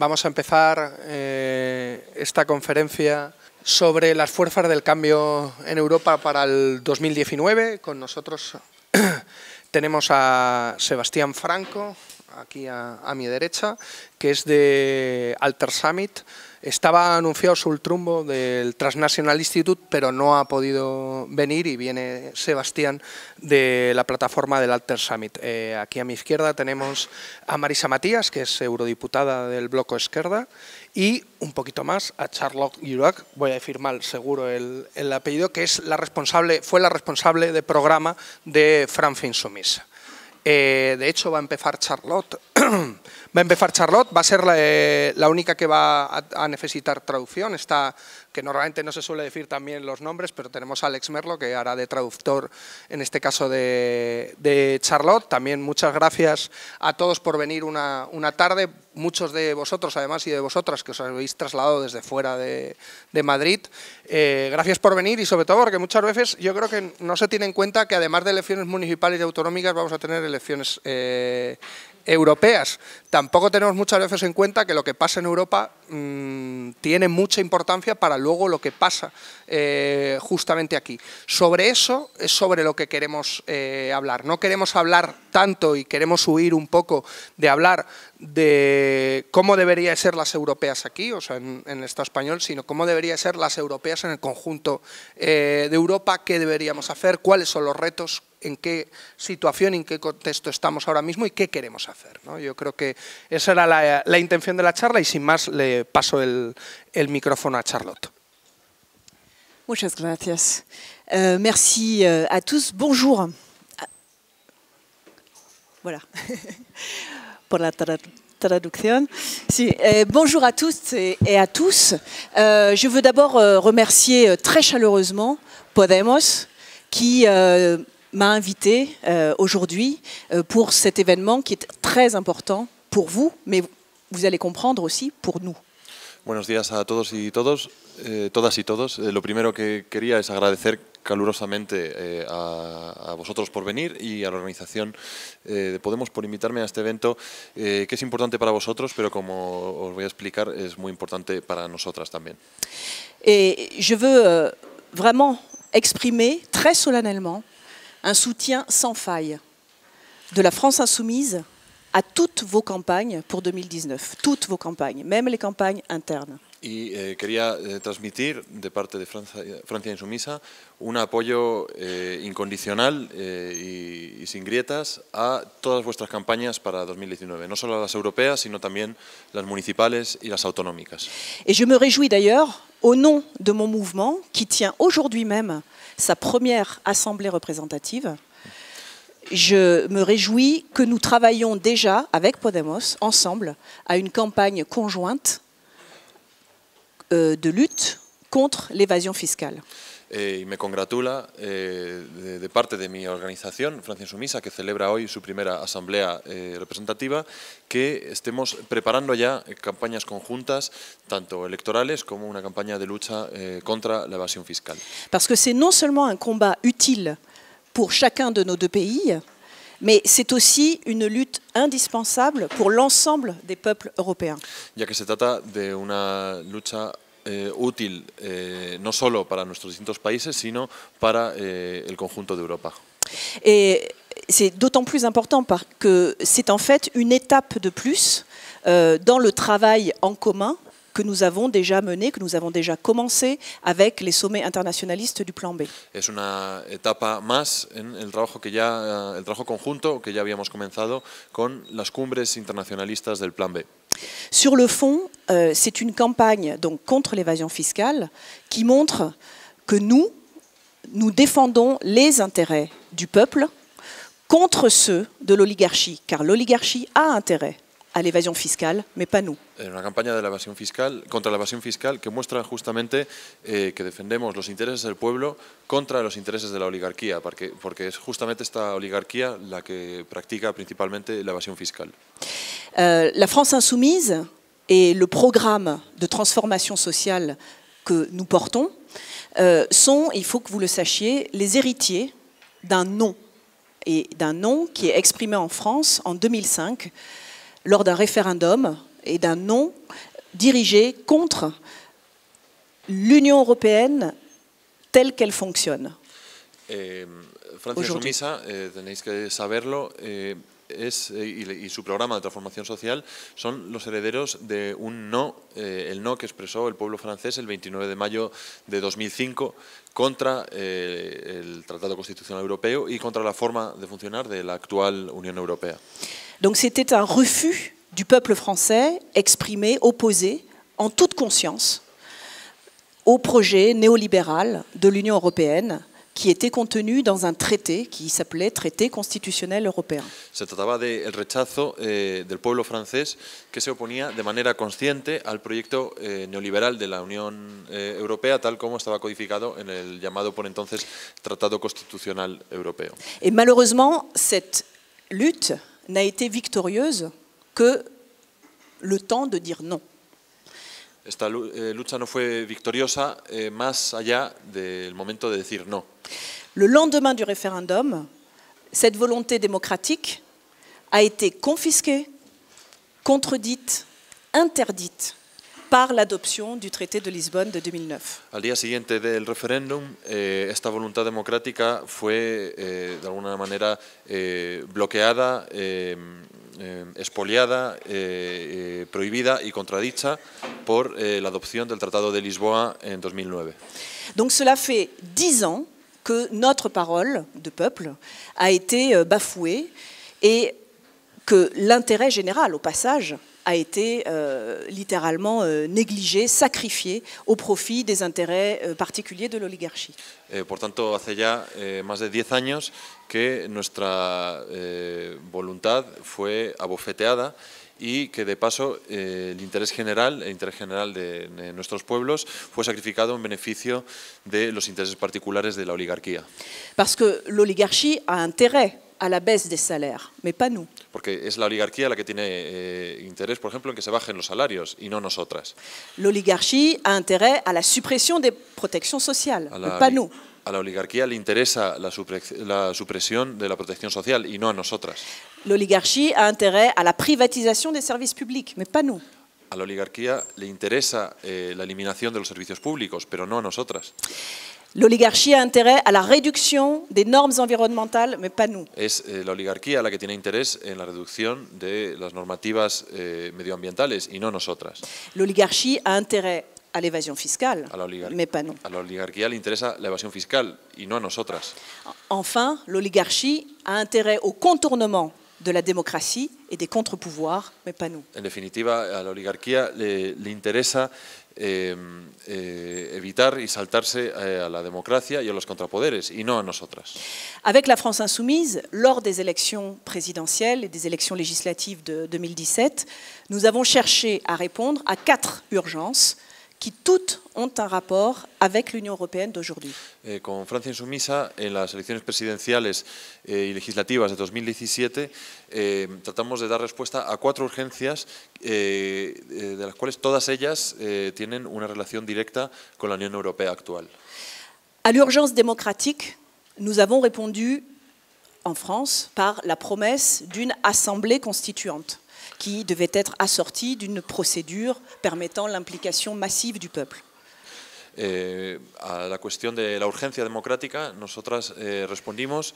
vamos a empezar eh, esta conferencia sobre las fuerzas del cambio en Europa para el 2019. Con nosotros tenemos a Sebastián Franco, aquí a, mi derecha, que es de Alter Summit. Estaba anunciado su trumbo del Transnational Institute, pero no ha podido venir y viene Sebastián de la plataforma del Alter Summit. Eh, aquí a mi izquierda tenemos a Marisa Matías, que es eurodiputada del Bloco Esquerda, y un poquito más a Charlotte Jurok, voy a decir mal seguro el, apellido, que es la responsable, fue la responsable de programa de Francia Insumisa. Eh, de hecho, va a empezar Charlotte. va a empezar Charlotte, va a ser la, eh, única que va a, necesitar traducción. Está, que normalmente no se suele decir también los nombres, pero tenemos a Alex Merlo, que hará de traductor, en este caso de, de Charlotte. También muchas gracias a todos por venir una, una tarde muchos de vosotros, además, y de vosotras que os habéis trasladado desde fuera de, Madrid. Eh, gracias por venir y sobre todo porque muchas veces yo creo que no se tiene en cuenta que además de elecciones municipales y autonómicas vamos a tener elecciones eh, europeas. Tampoco tenemos muchas veces en cuenta que lo que pasa en Europa mm, tiene mucha importancia para luego lo que pasa eh, justamente aquí. Sobre eso es sobre lo que queremos eh, hablar. No queremos hablar tanto y queremos huir un poco de hablar de cómo deberían ser las europeas aquí, o sea, en, el Estado español, sino cómo deberían ser las europeas en el conjunto eh, de Europa, qué deberíamos hacer, cuáles son los retos, en qué situación, en qué contexto estamos ahora mismo y qué queremos hacer. Yo creo que esa era la, intención de la charla y sin más le paso el, micrófono a Charlotte. Muchas gracias. Euh, merci euh, à tous. Bonjour. Voilà. Pour la traduction. Euh, bonjour à tous et, à tous. je veux d'abord remercier très chaleureusement Podemos qui m'a invité euh, aujourd'hui euh, pour cet événement qui est très important pour vous, mais vous allez comprendre aussi pour nous. Buenos días a todos y todos, eh, todas y todos. Eh, lo primero que quería es agradecer calurosamente eh, a, a, vosotros por venir y a la organización eh, de Podemos por invitarme a este evento eh, que es importante para vosotros, pero como os voy a explicar es muy importante para nosotras también. Et je veux euh, vraiment exprimer très solennellement un soutien sans faille de la France insoumise à toutes vos campagnes pour 2019, toutes vos campagnes, même les campagnes internes. Y eh, quería eh, transmitir de parte de Francia, Francia Insumisa un apoyo eh, incondicional y, y, sin grietas a todas vuestras campañas para 2019, no solo las europeas, sino también las municipales y las autonómicas. Et je me réjouis d'ailleurs, au nom de mon mouvement, qui tient aujourd'hui même sa première assemblée représentative. Je me réjouis que nous travaillons déjà avec Podemos, ensemble, à une campagne conjointe euh, de lutte contre l'évasion fiscale. Eh, y me congratula eh, de, parte de mi organización, Francia Sumisa, que celebra hoy su primera asamblea eh, representativa, que estemos preparando ya campañas conjuntas, tanto electorales como una campaña de lucha contra la evasión fiscal. Parce que c'est non seulement un combat utile pour chacun de nos deux pays, mais c'est aussi une lutte indispensable pour l'ensemble des peuples européens. Ya que se trata de una lucha eh, útil eh, no solo para nuestros distintos países, sino para eh, el conjunto de Europa. C'est d'autant plus important parce que c'est en fait une étape de plus euh, dans le travail en commun que nous avons déjà mené, que nous avons déjà commencé avec les sommets internationalistes du plan B. Es una etapa más en el trabajo que ya el trabajo conjunto que ya habíamos comenzado con las cumbres internacionalistas del plan B. Sur le fond, euh, c'est une campagne donc contre l'évasion fiscale qui montre que nous nous défendons les intérêts du peuple contre ceux de l'oligarchie, car l'oligarchie a intérêt à l'évasion fiscale, mais pas nous. Una campaña de la evasión fiscal, contra la evasión fiscal que muestra justamente eh, que defendemos los intereses del pueblo contra los intereses de la oligarquía, porque, porque es justamente esta oligarquía la que practica principalmente la evasión fiscal. Euh, la France insoumise et le programme de transformation sociale que nous portons euh, sont, il faut que vous le sachiez, les héritiers d'un nom, et d'un nom qui est exprimé en France en 2005 lors d'un référendum et d'un non dirigé contre l'Union européenne telle qu'elle fonctionne. Eh, Francia Aujourd'hui. Sumisa, eh, tenéis que saberlo, eh, es, eh, y, y su programa de transformación social son los herederos de un no, eh, el no que expresó el pueblo francés el 29 de mayo de 2005 contra eh, el Tratado Constitucional Europeo y contra la forma de funcionar de la actual Unión Europea. Donc c'était un refus du peuple français exprimé, opposé, en toute conscience, au projet néolibéral de l'Union européenne qui était contenu dans un traité qui s'appelait Traité constitutionnel européen. Se trataba del rechazo eh, del pueblo francés que se oponía de manera consciente al proyecto eh, neoliberal de la Unión eh, Europea, tal como estaba codificado en el llamado por entonces Tratado Constitucional Europeo. Et malheureusement, cette lutte n'a été victorieuse que le temps de dire non. De. Le lendemain du référendum, cette volonté démocratique a été confisquée, contredite, interdite par l'adoption du traité de Lisbonne de 2009. Al día siguiente del referéndum, eh, esta voluntad democrática fue eh, de alguna manera eh, bloqueada, eh, eh, expoliada, eh, prohibida y contradicha por la adopción del Tratado de Lisboa en 2009. Donc cela fait dix ans que notre parole de peuple a été euh, bafouée et que l'intérêt général, au passage, a été euh, littéralement euh, négligé, sacrifié au profit des intérêts euh, particuliers de l'oligarchie. Eh, por tanto, hace ya eh, más de 10 años que nuestra eh, voluntad fue abofeteada y que de paso eh, el interés general, el interés general de, de nuestros pueblos fue sacrificado en beneficio de los intereses particulares de la oligarquía. Parce que l'oligarchie a intérêt à la baisse des salaires, mais pas nous. Porque es la oligarquía la que tiene eh, interés, por ejemplo, en que se bajen los salarios y no nosotras. L'oligarchie a intérêt à la suppression des protections sociales, A mais pas nous. a la oligarquía le interesa la, supre- la supresión de la protección social y no a nosotras. L'oligarchie a intérêt à la privatisation des services publics, mais pas nous. A la oligarquía le interesa eh, la eliminación de los servicios públicos, pero no a nosotras. L'oligarchie a intérêt à la réduction des normes environnementales, mais pas nous. Es eh, la oligarquía la que tiene interés en la reducción de las normativas eh, medioambientales y no nosotras. L'oligarchie a intérêt à l'évasion fiscale, A mais pas nous. a la oligarquía le interesa la evasión fiscal y no a nosotras. Enfin, l'oligarchie a intérêt au contournement de la démocratie et des contre-pouvoirs, mais pas nous. En oligarquía le, le interesa eh, eh, evitar y saltarse eh, a la democracia y a los contrapoderes y no a nosotras. Avec la France insoumise, lors des élections présidentielles et des élections législatives de 2017, nous avons cherché à répondre à quatre urgences qui toutes ont un rapport avec l'Union européenne d'aujourd'hui. Eh, con Francia Insumisa, en las elecciones presidenciales eh, y legislativas de 2017, eh, tratamos de dar respuesta a cuatro urgencias, eh, eh, de las cuales todas ellas eh, tienen una relación directa con la Unión Europea actual. À l'urgence démocratique, nous avons répondu en France par la promesse d'une assemblée constituante qui devait être assortie d'une procédure permettant l'implication massive du peuple. Eh, a la cuestión de la urgencia democrática, nosotras eh, respondimos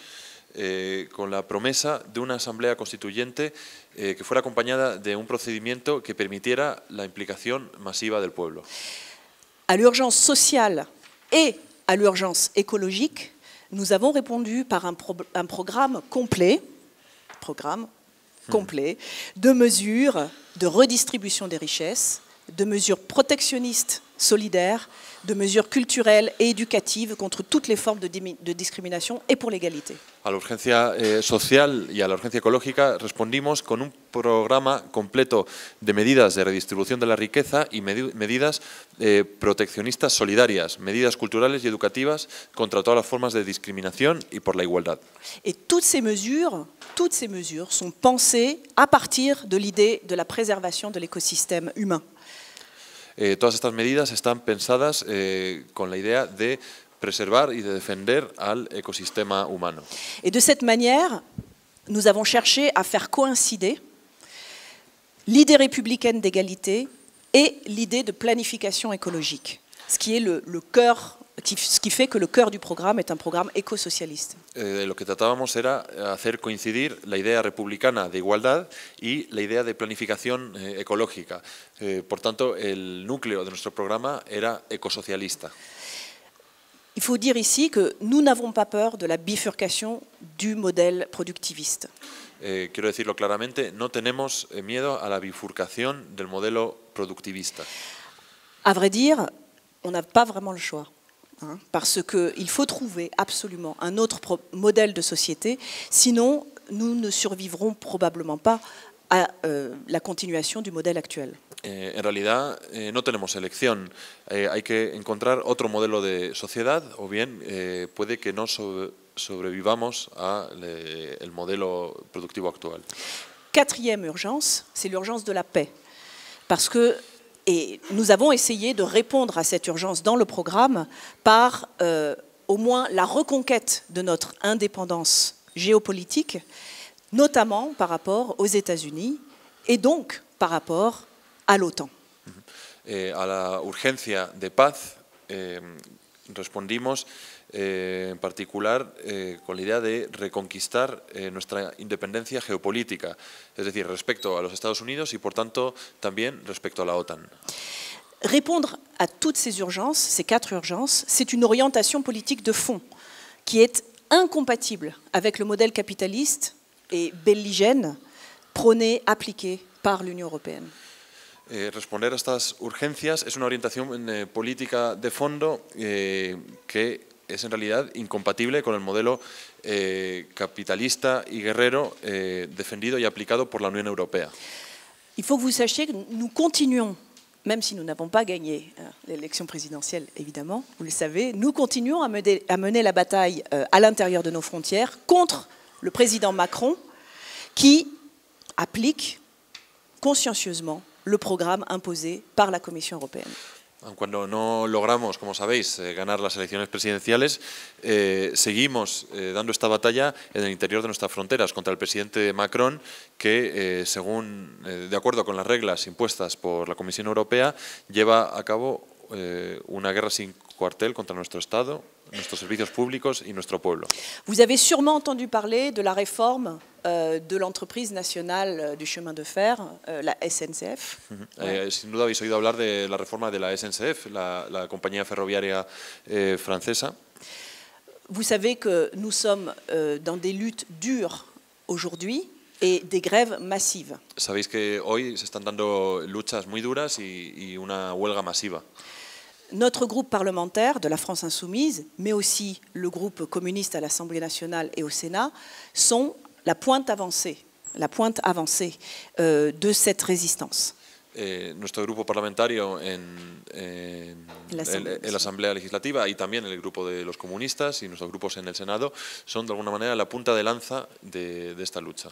eh, con la promesa de una asamblea constituyente eh, que fuera acompañada de un procedimiento que permitiera la implicación masiva del pueblo. À l'urgence sociale et à l'urgence écologique, nous avons répondu par un, pro- un programme complet, programme complet de mesures de redistribution des richesses, de mesures protectionnistes solidaires, de mesures culturelles et éducatives contre toutes les formes de, de discrimination et pour l'égalité. A la urgencia eh, social y a la urgencia ecológica respondimos con un programa completo de medidas de redistribución de la riqueza y medi- medidas eh, proteccionistas solidarias, medidas culturales y educativas contra todas las formas de discriminación y por la igualdad. Et toutes ces mesures, toutes ces mesures sont pensées à partir de l'idée de la préservation de l'écosystème humain. Eh, todas estas medidas están pensadas eh, con la idea de preservar y de defender al ecosistema humano. Et de cette manière, nous avons cherché à faire coïncider l'idée républicaine d'égalité et l'idée de planification écologique, ce qui est le, le cœur ce qui fait que le cœur du programme est un programme éco-socialiste. Eh, lo que tratábamos era hacer coincidir la idea republicana de igualdad y la idea de planificación eh, ecológica. Eh, por tanto, el núcleo de nuestro programa era ecosocialista. Il faut dire ici que nous n'avons pas peur de la bifurcation du modèle productiviste. Eh, quiero decirlo claramente, no tenemos eh, miedo a la bifurcación del modelo productivista. À vrai dire, on n'a pas vraiment le choix. Hein, parce qu'il faut trouver absolument un autre modèle de société, sinon nous ne survivrons probablement pas à euh, la continuation du modèle actuel. Eh, en realidad eh, no tenemos elección. Eh, hay que encontrar otro modelo de sociedad o bien eh, puede que no so- sobrevivamos al modelo productivo actual. Quatrième urgence, c'est l'urgence de la paix. Parce que, et nous avons essayé de répondre à cette urgence dans le programme par euh, au moins la reconquête de notre indépendance géopolitique, notamment par rapport aux États-Unis et donc par rapport à l'OTAN. A la urgencia de eh, respondimos eh, en particular eh, con la idea de reconquistar eh, nuestra independencia geopolítica, es decir, respecto a los Estados Unidos y por tanto también respecto a la OTAN. Répondre à toutes ces urgences, ces quatre urgences, c'est une orientation politique de fond qui est incompatible avec le modèle capitaliste et belligène prôné, appliqué par l'Union européenne. Eh, responder a estas urgencias es una orientación eh, política de fondo eh, que es en realidad incompatible con el modelo eh, capitalista y guerrero eh, defendido y aplicado por la Unión Europea. Il faut que vous sachiez que nous continuons, même si nous n'avons pas gagné euh, l'élection présidentielle, évidemment, vous le savez, nous continuons à mener, à mener la bataille euh, à l'intérieur de nos frontières contre le président Macron qui applique consciencieusement le programme imposé par la Commission européenne. Cuando no logramos, como sabéis, eh, ganar las elecciones presidenciales, eh, seguimos eh, dando esta batalla en el interior de nuestras fronteras contra el presidente Macron, que, según, de acuerdo con las reglas impuestas por la Comisión Europea, lleva a cabo una guerra sin cuartel contra nuestro Estado, nuestros servicios públicos y nuestro pueblo. Vous avez sûrement entendu parler de la réforme euh, de l'entreprise nationale euh, du chemin de fer, euh, la SNCF. Eh, sin duda habéis oído hablar de la reforma de la SNCF, la, la compañía ferroviaria eh, francesa. Vous savez que nous sommes euh, dans des luttes dures aujourd'hui et des grèves massives. Sabéis que hoy se están dando luchas muy duras y, y una huelga masiva. Notre groupe parlementaire de la France insoumise, mais aussi le groupe communiste à l'Assemblée nationale et au Sénat, sont la pointe avancée, la pointe avancée euh, de cette résistance. Eh, nuestro grupo parlamentario en, en- La Asamblea, en- en la. Asamblea Legislativa y también el grupo de los comunistas y nuestros grupos en el Senado son de alguna manera la punta de lanza de, de esta lucha.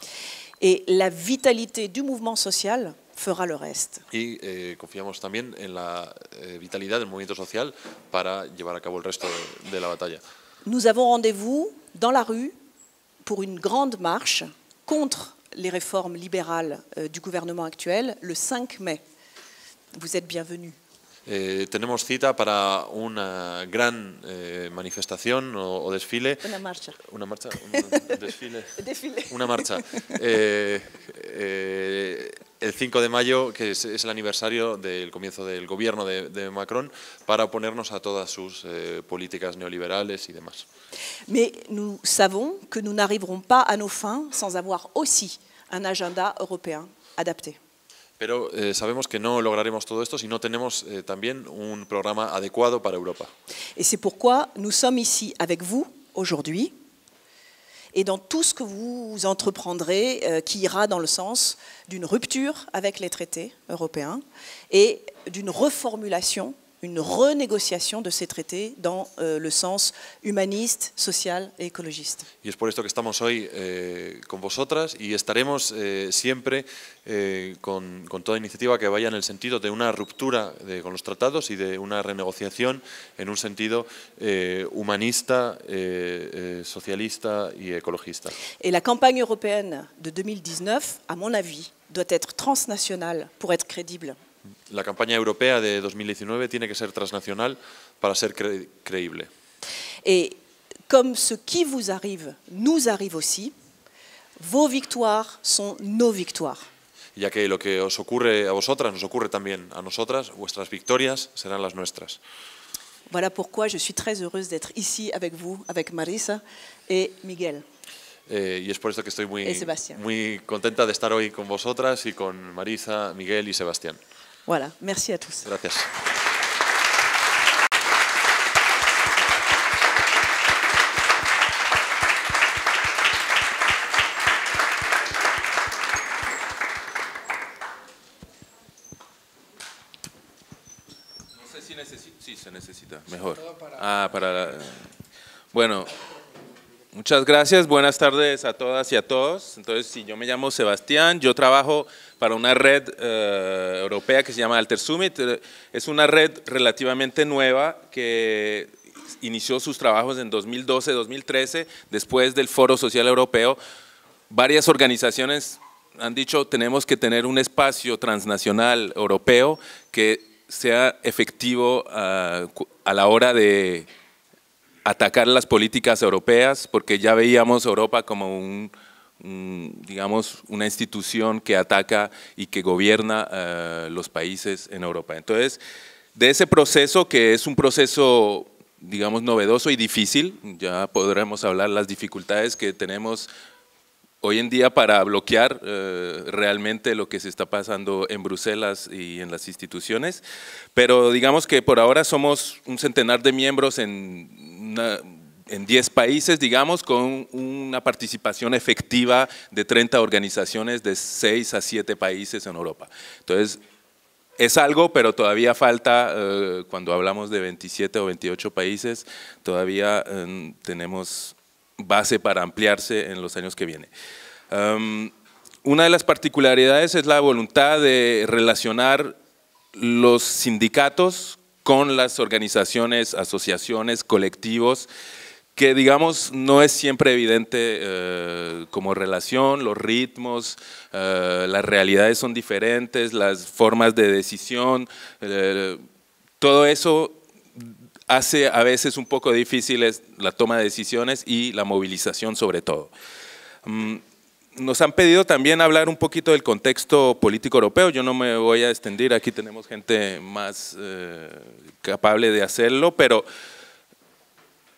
Et la vitalité du mouvement social fera le reste. Y eh, confiamos también en la eh, vitalidad del movimiento social para llevar a cabo el resto de, de la batalla. Nous avons rendez-vous dans la rue pour une grande marche contre les réformes libérales euh, du gouvernement actuel le 5 mai. Vous êtes bienvenus. Eh, tenemos cita para una gran eh, manifestación o, o desfile. Una marcha. Una marcha, un desfile. Défilé. Una marcha. Eh, eh, el 5 de mayo, que es, es el aniversario del comienzo del gobierno de, de Macron, para oponernos a todas sus eh, políticas neoliberales y demás. Mais nous savons que nous n'arriverons pas à nos fins sans avoir aussi un agenda européen adapté. Pero eh, sabemos que no lograremos todo esto si no tenemos eh, también un programa adecuado para Europa. Et c'est pourquoi nous sommes ici avec vous aujourd'hui et dans tout ce que vous entreprendrez euh, qui ira dans le sens d'une rupture avec les traités européens et d'une reformulation une renégociation de ces traités dans euh, le sens humaniste, social et écologiste. Y es por esto que estamos hoy eh, con vosotras y estaremos eh, siempre eh, con, con toda iniciativa que vaya en el sentido de una ruptura de- con los tratados y de una renegociación en un sentido eh, humanista, eh, eh, socialista y ecologista. Et la campagne européenne de 2019, à mon avis, doit être transnationale pour être crédible. La campaña europea de 2019 tiene que ser transnacional para ser cre- creíble. Et comme ce qui vous arrive nous arrive aussi, vos victoires sont nos victoires. Ya que lo que os ocurre a vosotras nos ocurre también a nosotras, vuestras victorias serán las nuestras. Voilà pourquoi je suis très heureuse d'être ici avec vous, avec Marisa et Miguel. Eh, y es por esto que estoy muy, muy contenta de estar hoy con vosotras y con Marisa, Miguel y Sebastián. Voilà, merci à tous. Gracias. No sé si necesita. Sí, se necesita. Mejor. Ah, para. la- Bueno, muchas gracias. Buenas tardes a todas y a todos. Entonces, sí, yo me llamo Sebastián. Yo trabajo para una red eh, europea que se llama Alter Summit. Eh, Es una red relativamente nueva que inició sus trabajos en 2012-2013, después del Foro Social Europeo. Varias organizaciones han dicho tenemos que tener un espacio transnacional europeo que sea efectivo ah, a la hora de atacar las políticas europeas, porque ya veíamos Europa como un, digamos, una institución que ataca y que gobierna eh, los países en Europa. Entonces, de ese proceso, que es un proceso, digamos, novedoso y difícil, ya podremos hablar las dificultades que tenemos hoy en día para bloquear eh, realmente lo que se está pasando en Bruselas y en las instituciones, pero digamos que por ahora somos un centenar de miembros en, una- en 10 países, digamos, con una participación efectiva de 30 organizaciones de 6 a 7 países en Europa. Entonces, es algo, pero todavía falta, eh, cuando hablamos de 27 o 28 países, todavía eh, tenemos base para ampliarse en los años que vienen. Una de las particularidades es la voluntad de relacionar los sindicatos con las organizaciones, asociaciones, colectivos, que digamos no es siempre evidente eh, como relación, los ritmos, eh, las realidades son diferentes, las formas de decisión, eh, todo eso hace a veces un poco difíciles la toma de decisiones y la movilización sobre todo. Mm, Nos han pedido también hablar un poquito del contexto político europeo. Yo no me voy a extender, aquí tenemos gente más eh, capaz de hacerlo, pero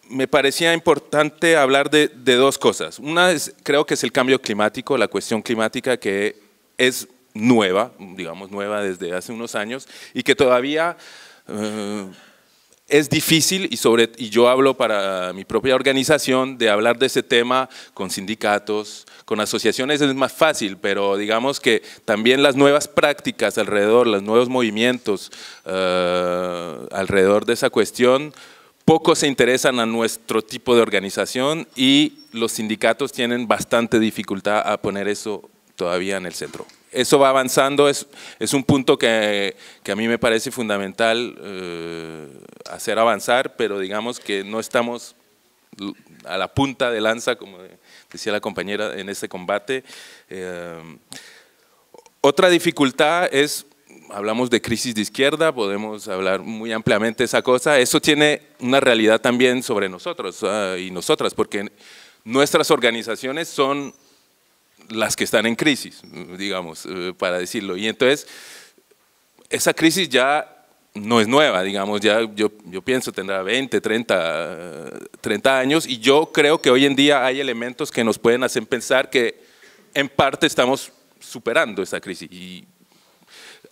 me parecía importante hablar de, de dos cosas. Una es, creo que es el cambio climático, la cuestión climática que es nueva, digamos nueva desde hace unos años, y que todavía eh, es difícil, y, sobre, y yo hablo para mi propia organización, de hablar de ese tema con sindicatos, con asociaciones es más fácil, pero digamos que también las nuevas prácticas alrededor, los nuevos movimientos eh, alrededor de esa cuestión, poco se interesan a nuestro tipo de organización y los sindicatos tienen bastante dificultad a poner eso todavía en el centro. Eso va avanzando, es, un punto que, a mí me parece fundamental eh, hacer avanzar, pero digamos que no estamos a la punta de lanza, como decía la compañera, en este combate. Eh, otra dificultad es hablamos de crisis de izquierda, podemos hablar muy ampliamente de esa cosa. Eso tiene una realidad también sobre nosotros uh, y nosotras, porque nuestras organizaciones son las que están en crisis, digamos, uh, para decirlo. Y entonces, esa crisis ya no es nueva, digamos, ya yo, yo pienso tendrá 20, 30, uh, 30 años, y yo creo que hoy en día hay elementos que nos pueden hacer pensar que en parte estamos superando esa crisis.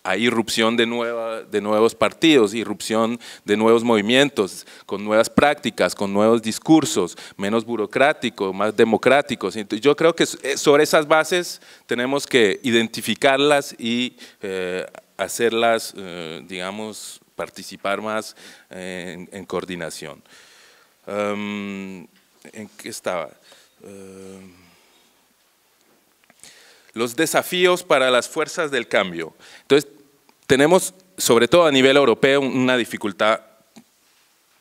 Hay irrupción de, nueva, de nuevos partidos, irrupción de nuevos movimientos, con nuevas prácticas, con nuevos discursos, menos burocráticos, más democráticos. Yo creo que sobre esas bases tenemos que identificarlas y eh, hacerlas, eh, digamos, participar más en, coordinación. ¿En qué estaba? Los desafíos para las fuerzas del cambio. Entonces, tenemos, sobre todo a nivel europeo, una dificultad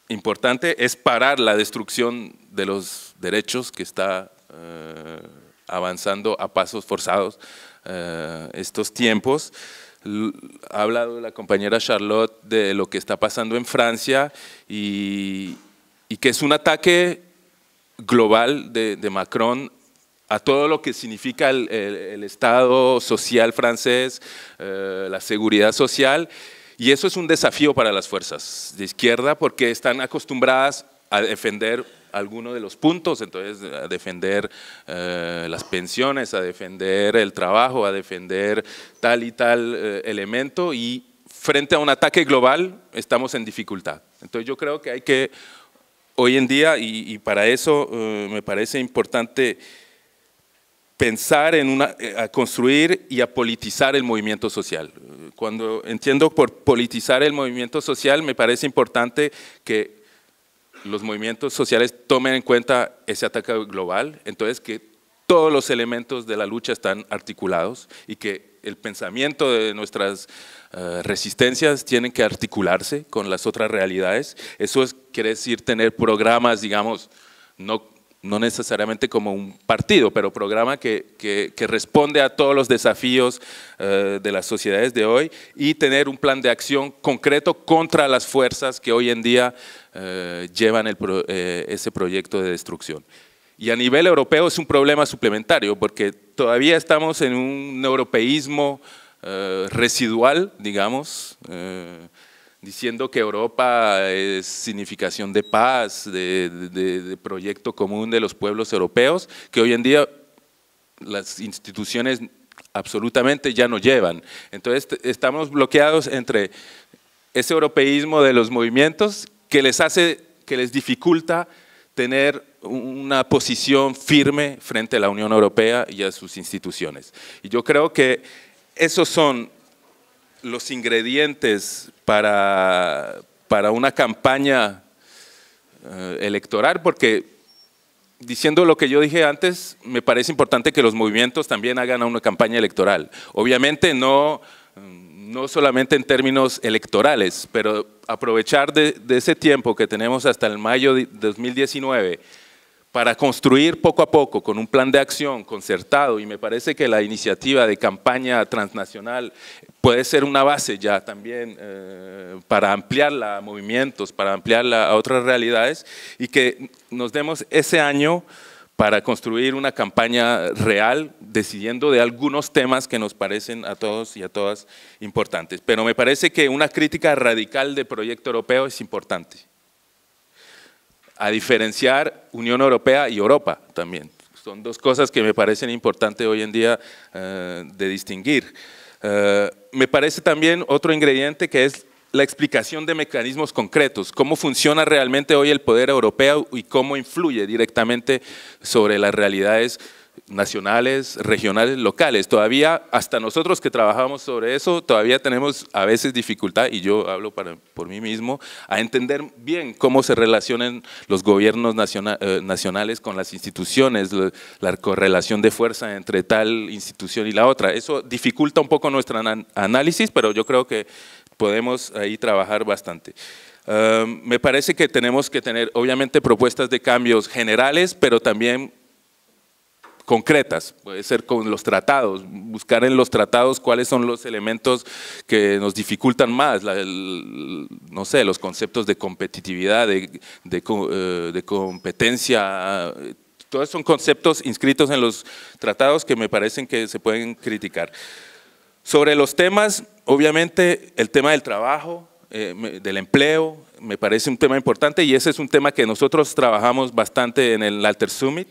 importante, es parar la destrucción de los derechos que está eh, avanzando a pasos forzados eh, estos tiempos. Ha hablado la compañera Charlotte de lo que está pasando en Francia y, que es un ataque global de, de Macron a todo lo que significa el, Estado social francés, eh, la seguridad social, y eso es un desafío para las fuerzas de izquierda porque están acostumbradas a defender algunos de los puntos, entonces a defender eh, las pensiones, a defender el trabajo, a defender tal y tal eh, elemento, y frente a un ataque global estamos en dificultad. Entonces yo creo que hay que, hoy en día, y, para eso me parece importante pensar en una, eh, a construir y a politizar el movimiento social. Cuando entiendo por politizar el movimiento social, me parece importante que los movimientos sociales tomen en cuenta ese ataque global, entonces que todos los elementos de la lucha están articulados y que el pensamiento de nuestras eh, resistencias tienen que articularse con las otras realidades. Eso quiere decir tener programas, digamos, no no necesariamente como un partido, pero programa que, que, responde a todos los desafíos eh, de las sociedades de hoy y tener un plan de acción concreto contra las fuerzas que hoy en día eh, llevan eh, ese proyecto de destrucción. Y a nivel europeo es un problema suplementario porque todavía estamos en un europeísmo residual, digamos, diciendo que Europa es significación de paz, de, proyecto común de los pueblos europeos, que hoy en día las instituciones absolutamente ya no llevan. Entonces estamos bloqueados entre ese europeísmo de los movimientos que les hace, que les dificulta tener una posición firme frente a la Unión Europea y a sus instituciones. Y yo creo que esos son los ingredientes para, para una campaña eh, electoral, porque diciendo lo que yo dije antes, me parece importante que los movimientos también hagan una campaña electoral. Obviamente no, no solamente en términos electorales, pero aprovechar de, de ese tiempo que tenemos hasta el mayo de 2019 para construir poco a poco con un plan de acción concertado y me parece que la iniciativa de campaña transnacional puede ser una base ya también eh, para ampliarla a movimientos, para ampliarla a otras realidades y que nos demos ese año para construir una campaña real, decidiendo de algunos temas que nos parecen a todos y a todas importantes. Pero me parece que una crítica radical del proyecto europeo es importante a diferenciar Unión Europea y Europa también. Son dos cosas que me parecen importantes hoy en día eh, de distinguir. Eh, me parece también otro ingrediente que es la explicación de mecanismos concretos, cómo funciona realmente hoy el poder europeo y cómo influye directamente sobre las realidades nacionales, regionales, locales. Todavía, hasta nosotros que trabajamos sobre eso, todavía tenemos a veces dificultad, y yo hablo por mí mismo, a entender bien cómo se relacionan los gobiernos eh, nacionales con las instituciones, la correlación de fuerza entre tal institución y la otra. Eso dificulta un poco nuestro análisis, pero yo creo que podemos ahí trabajar bastante. Eh, me parece que tenemos que tener, obviamente, propuestas de cambios generales, pero también concretas, puede ser con los tratados, buscar en los tratados cuáles son los elementos que nos dificultan más, no sé, los conceptos de competitividad, de, eh, de, competencia, todos son conceptos inscritos en los tratados que me parecen que se pueden criticar. Sobre los temas, obviamente el tema del trabajo, eh, del empleo, me parece un tema importante y ese es un tema que nosotros trabajamos bastante en el Alter Summit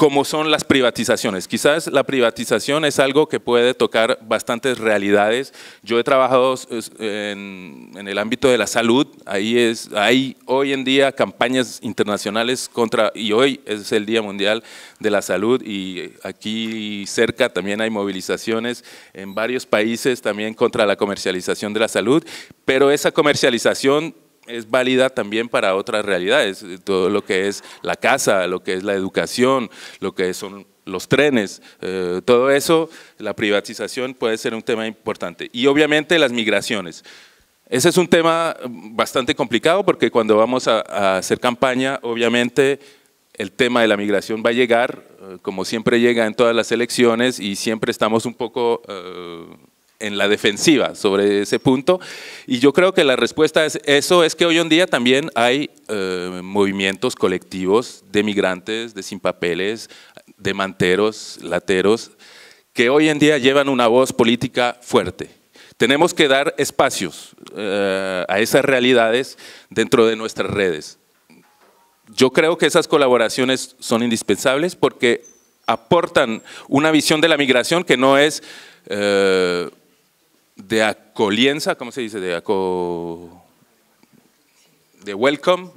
como son las privatizaciones. Quizás la privatización es algo que puede tocar bastantes realidades. Yo he trabajado en, el ámbito de la salud, ahí es, hay hoy en día campañas internacionales contra, y hoy es el Día Mundial de la Salud, y aquí cerca también hay movilizaciones en varios países también contra la comercialización de la salud, pero esa comercialización es válida también para otras realidades, todo lo que es la casa, lo que es la educación, lo que son los trenes, eh, todo eso, la privatización puede ser un tema importante. Y obviamente las migraciones. Ese es un tema bastante complicado porque cuando vamos a, hacer campaña, obviamente el tema de la migración va a llegar, eh, como siempre llega en todas las elecciones y siempre estamos un poco... Eh, en la defensiva sobre ese punto. Y yo creo que la respuesta es eso, es que hoy en día también hay eh, movimientos colectivos de migrantes, de sin papeles, de manteros, lateros, que hoy en día llevan una voz política fuerte. Tenemos que dar espacios eh, a esas realidades dentro de nuestras redes. Yo creo que esas colaboraciones son indispensables porque aportan una visión de la migración que no es eh, de acolienza, ¿cómo se dice? De, aco, de welcome,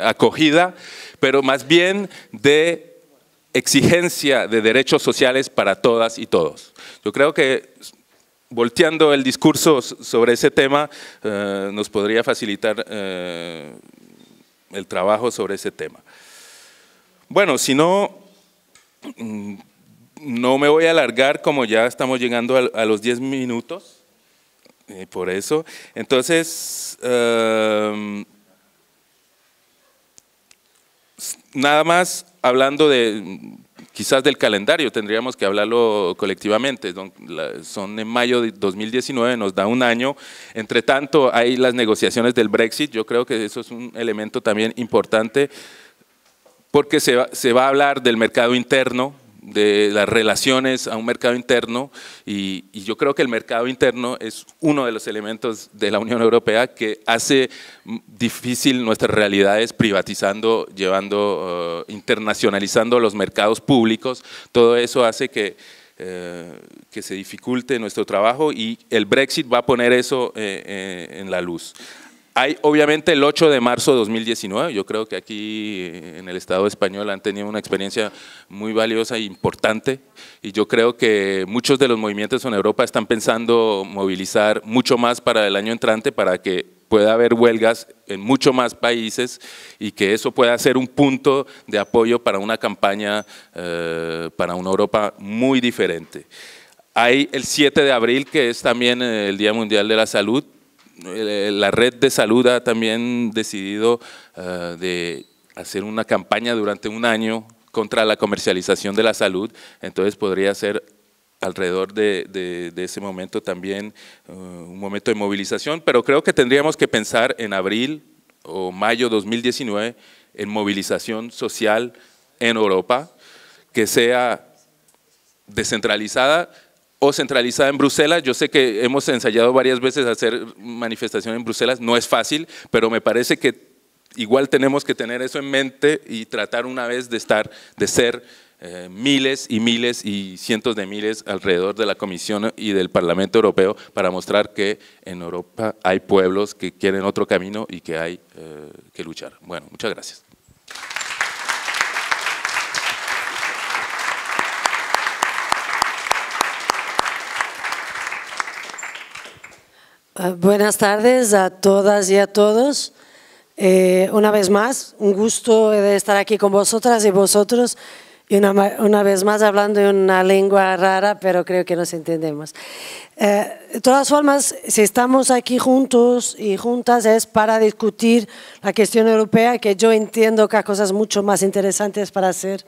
acogida, pero más bien de exigencia de derechos sociales para todas y todos. Yo creo que volteando el discurso sobre ese tema eh, nos podría facilitar eh, el trabajo sobre ese tema. Bueno, si no, mm, no me voy a alargar como ya estamos llegando a, los 10 minutos. Eh, por eso. Entonces, em, nada más hablando de quizás del calendario, tendríamos que hablarlo colectivamente. Son en mayo de 2019, nos da un año. Entre tanto, hay las negociaciones del Brexit. Yo creo que eso es un elemento también importante porque se se va a hablar del mercado interno, de las relaciones a un mercado interno y, yo creo que el mercado interno es uno de los elementos de la Unión Europea que hace difícil nuestras realidades privatizando, llevando, uh, internacionalizando los mercados públicos. Todo eso hace que, eh, que se dificulte nuestro trabajo y el Brexit va a poner eso eh, eh, en la luz. Hay obviamente el 8 de marzo de 2019, yo creo que aquí en el Estado español han tenido una experiencia muy valiosa e importante y yo creo que muchos de los movimientos en Europa están pensando movilizar mucho más para el año entrante para que pueda haber huelgas en muchos más países y que eso pueda ser un punto de apoyo para una campaña eh, para una Europa muy diferente. Hay el 7 de abril, que es también el Día Mundial de la Salud, eh, la red de salud ha también decidido eh, de hacer una campaña durante un año contra la comercialización de la salud, entonces podría ser alrededor de, ese momento también eh, un momento de movilización, pero creo que tendríamos que pensar en abril o mayo 2019 en movilización social en Europa, que sea descentralizada, o centralizada en Bruselas. Yo sé que hemos ensayado varias veces hacer manifestación en Bruselas, no es fácil, pero me parece que igual tenemos que tener eso en mente y tratar una vez de estar, de ser eh, miles y miles y cientos de miles alrededor de la Comisión y del Parlamento Europeo para mostrar que en Europa hay pueblos que quieren otro camino y que hay eh, que luchar. Bueno, muchas gracias. Buenas tardes a todas y a todos. Eh, una vez más, un gusto de estar aquí con vosotras y vosotros. Y una, una vez más hablando en una lengua rara, pero creo que nos entendemos. Eh, de todas formas, si estamos aquí juntos y juntas es para discutir la cuestión europea, que yo entiendo que hay cosas mucho más interesantes para hacer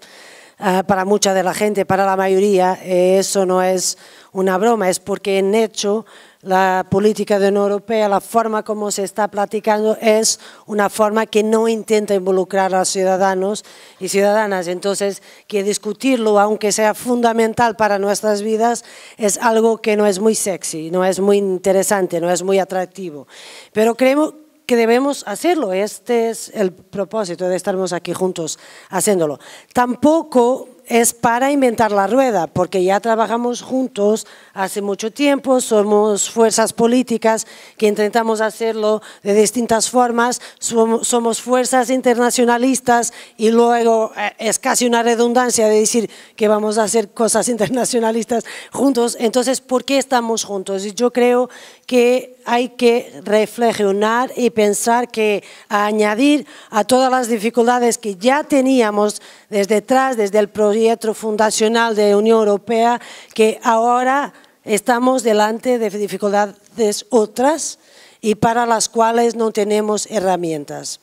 uh, para mucha de la gente, para la mayoría. eso no es una broma, es porque en hecho la política de la Unión Europea, la forma como se está platicando es una forma que no intenta involucrar a ciudadanos y ciudadanas. Entonces, que discutirlo, aunque sea fundamental para nuestras vidas, es algo que no es muy sexy, no es muy interesante, no es muy atractivo. Pero creemos que debemos hacerlo. Este es el propósito de estarmos aquí juntos haciéndolo. Tampoco es para inventar la rueda, porque ya trabajamos juntos hace mucho tiempo, somos fuerzas políticas que intentamos hacerlo de distintas formas, somos, fuerzas internacionalistas y luego eh, es casi una redundancia de decir que vamos a hacer cosas internacionalistas juntos. Entonces, ¿por qué estamos juntos? Y yo creo que hay que reflexionar y pensar que añadir a todas las dificultades que ya teníamos desde atrás, desde el proyecto fundacional de Unión Europea, que ahora estamos delante de dificultades otras y para las cuales no tenemos herramientas.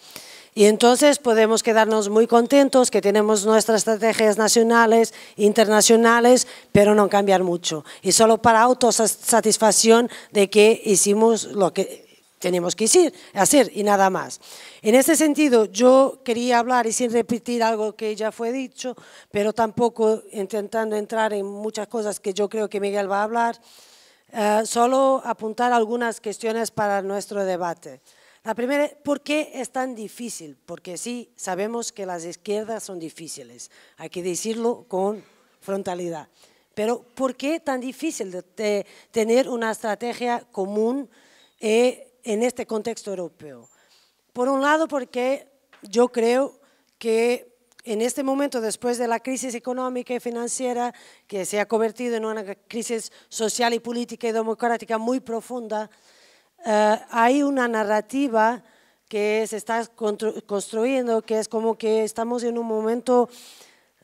Y entonces podemos quedarnos muy contentos que tenemos nuestras estrategias nacionales, internacionales, pero no cambiar mucho. Y solo para autosatisfacción de que hicimos lo que tenemos que hacer y nada más. En ese sentido, yo quería hablar y sin repetir algo que ya fue dicho, pero tampoco intentando entrar en muchas cosas que yo creo que Miguel va a hablar, eh, solo apuntar algunas cuestiones para nuestro debate. La primera, ¿por qué es tan difícil? Porque sí, sabemos que las izquierdas son difíciles, hay que decirlo con frontalidad. Pero ¿por qué tan difícil de, tener una estrategia común eh, en este contexto europeo? Por un lado, porque yo creo que en este momento, después de la crisis económica y financiera, que se ha convertido en una crisis social y política y democrática muy profunda, eh, hay una narrativa que se está construyendo, que es como que estamos en un momento,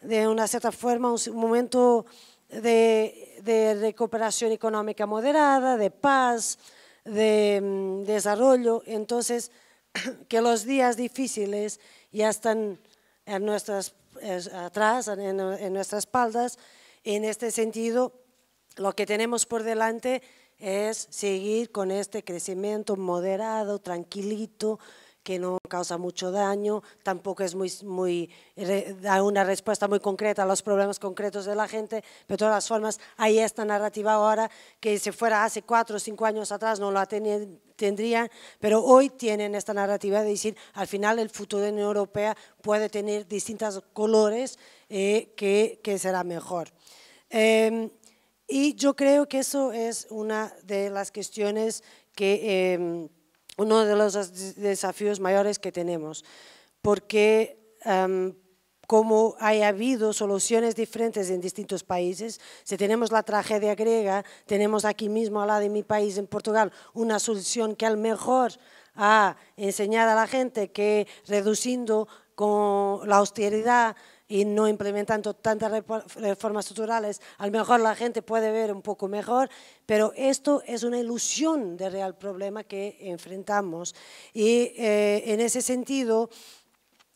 de una cierta forma, un momento de, de recuperación económica moderada, de paz, de mm, desarrollo. Entonces, que los días difíciles ya están en nuestras, atrás, en, en nuestras espaldas. En este sentido, lo que tenemos por delante es seguir con este crecimiento moderado, tranquilito, que no causa mucho daño, tampoco es muy, muy, da una respuesta muy concreta a los problemas concretos de la gente, pero de todas formas hay esta narrativa ahora que si fuera hace cuatro o cinco años atrás no la tendrían, pero hoy tienen esta narrativa de decir al final el futuro de la Unión Europea puede tener distintos colores eh, que, que, será mejor. Eh, y yo creo que eso es una de las cuestiones que, em, uno de los desafíos mayores que tenemos, porque em, como ha habido soluciones diferentes en distintos países, si tenemos la tragedia griega, tenemos aquí mismo al lado de mi país, en Portugal, una solución que al mejor ha enseñado a la gente que reduciendo con la austeridad y no implementando tantas reformas estructurales, a lo mejor la gente puede ver un poco mejor, pero esto es una ilusión del real problema que enfrentamos. Y eh, en ese sentido,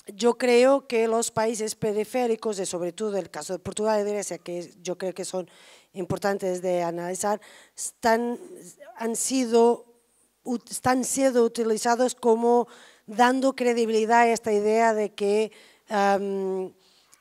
yo creo que los países periféricos, y sobre todo el caso de Portugal y Grecia, que yo creo que son importantes de analizar, están, han sido, están siendo utilizados como dando credibilidad a esta idea de que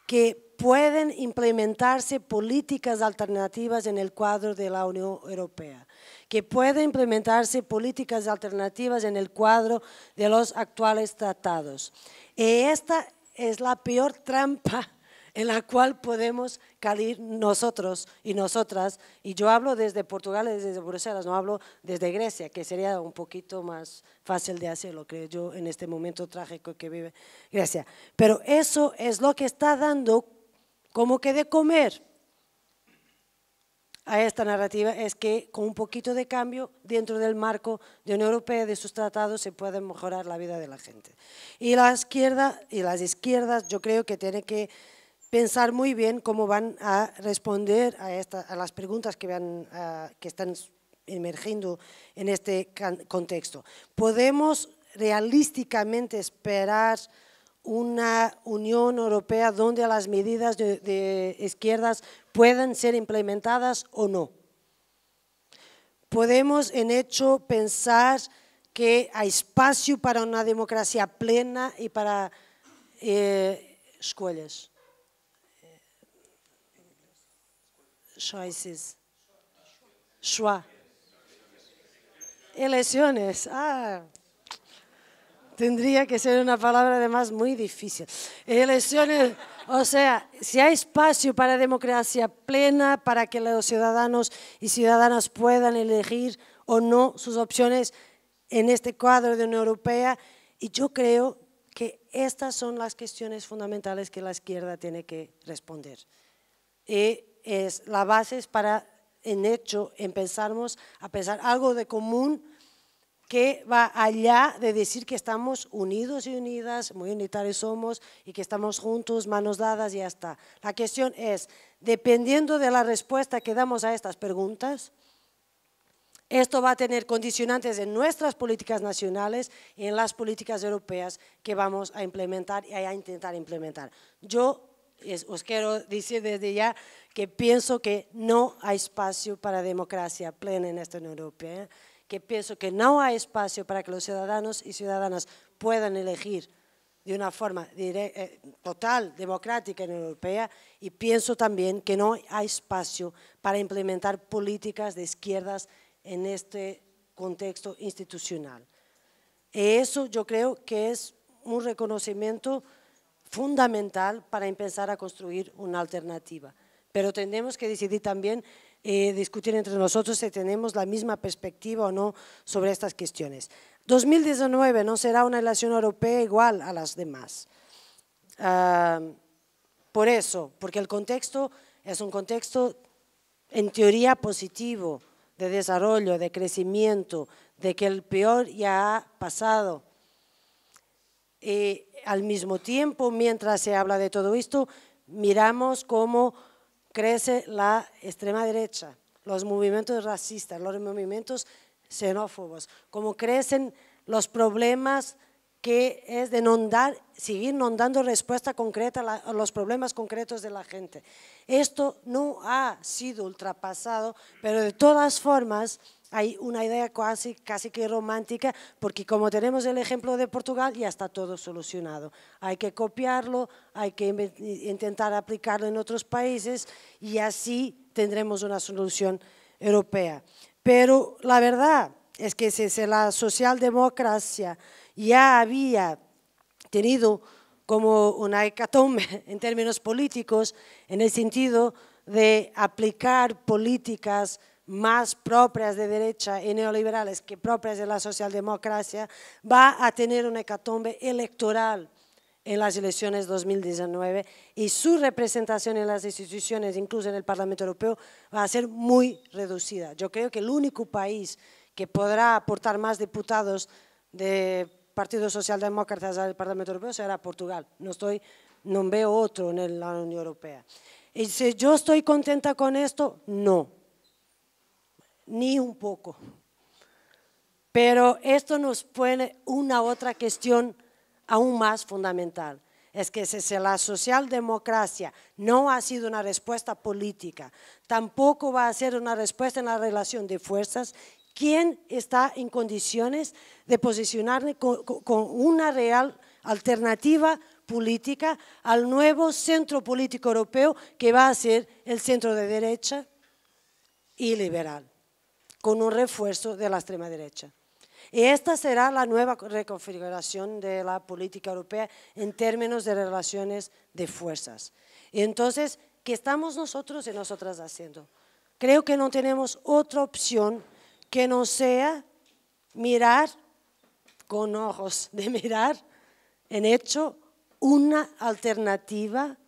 que pueden implementarse políticas alternativas en el cuadro de la Unión Europea, que pueden implementarse políticas alternativas en el cuadro de los actuales tratados. Y esta es la peor trampa en la cual podemos caer nosotros y nosotras, y yo hablo desde Portugal desde Bruselas, no hablo desde Grecia, que sería un poquito más fácil de hacerlo, creo yo, en este momento trágico que vive Grecia. Pero eso es lo que está dando como que de comer a esta narrativa es que con un poquito de cambio dentro del marco de Unión Europea, de sus tratados, se puede mejorar la vida de la gente. Y la izquierda y las izquierdas yo creo que tienen que pensar muy bien cómo van a responder a, a las preguntas que, van que están emergiendo en este contexto. ¿Podemos realísticamente esperar una Unión Europea donde las medidas de, izquierdas puedan ser implementadas o no? ¿Podemos en hecho pensar que hay espacio para una democracia plena y para eh, escuelas? Choices. Choix. Elecciones. Ah. tendría que ser una palabra además muy difícil. Elecciones, o sea, si hay espacio para democracia plena, para que los ciudadanos y ciudadanas puedan elegir o no sus opciones en este cuadro de Unión Europea, y yo creo que estas son las cuestiones fundamentales que la izquierda tiene que responder. Y es la base para, en hecho, empezarmos a pensar algo de común que va allá de decir que estamos unidos y unidas, muy unitarios somos y que estamos juntos, manos dadas y ya está. La cuestión es, dependiendo de la respuesta que damos a estas preguntas, esto va a tener condicionantes en nuestras políticas nacionales y en las políticas europeas que vamos a implementar y a intentar implementar. Yo os quiero decir desde ya que pienso que no hay espacio para democracia plena en esta Unión Europea que pienso que no hay espacio para que los ciudadanos y ciudadanas puedan elegir de una forma eh, total, democrática en Europea, y pienso también que no hay espacio para implementar políticas de izquierdas en este contexto institucional. Eso yo creo que es un reconocimiento fundamental para empezar a construir una alternativa. Pero tenemos que decidir también eh, discutir entre nosotros si tenemos la misma perspectiva o no sobre estas cuestiones. 2019 no será una elección europea igual a las demás. Ah, por eso, porque el contexto es un contexto en teoría positivo, de desarrollo, de crecimiento, de que el peor ya ha pasado. Y al mismo tiempo, mientras se habla de todo esto, miramos cómo crece la extrema derecha, los movimientos racistas, los movimientos xenófobos, como crecen los problemas que es de no dar, seguir no dando respuesta concreta a, los problemas concretos de la gente. Esto no ha sido ultrapasado, pero de todas formas hay una idea casi, que romántica, porque como tenemos el ejemplo de Portugal, ya está todo solucionado. Hay que copiarlo, hay que intentar aplicarlo en otros países y así tendremos una solución europea. Pero la verdad es que si la socialdemocracia ya había tenido como una hecatombe en términos políticos, en el sentido de aplicar políticas más propias de derecha y neoliberales que propias de la socialdemocracia, va a tener una hecatombe electoral en las elecciones 2019 y su representación en las instituciones, incluso en el Parlamento Europeo, va a ser muy reducida. Yo creo que el único país que podrá aportar más diputados de Partido Socialdemócrata al Parlamento Europeo será Portugal. No, estoy, no veo otro en la Unión Europea. Y si yo estoy contenta con esto, no ni un poco. Pero esto nos pone una otra cuestión aún más fundamental. Es que si la socialdemocracia no ha sido una respuesta política, tampoco va a ser una respuesta en la relación de fuerzas, ¿quién está en condiciones de posicionarse con, con una real alternativa política al nuevo centro político europeo que va a ser el centro de derecha y liberal? Con un refuerzo de la extrema derecha. Y esta será la nueva reconfiguración de la política europea en términos de relaciones de fuerzas. Entonces, ¿qué estamos nosotros y nosotras haciendo? Creo que no tenemos otra opción que no sea mirar con ojos de mirar, en hecho, una alternativa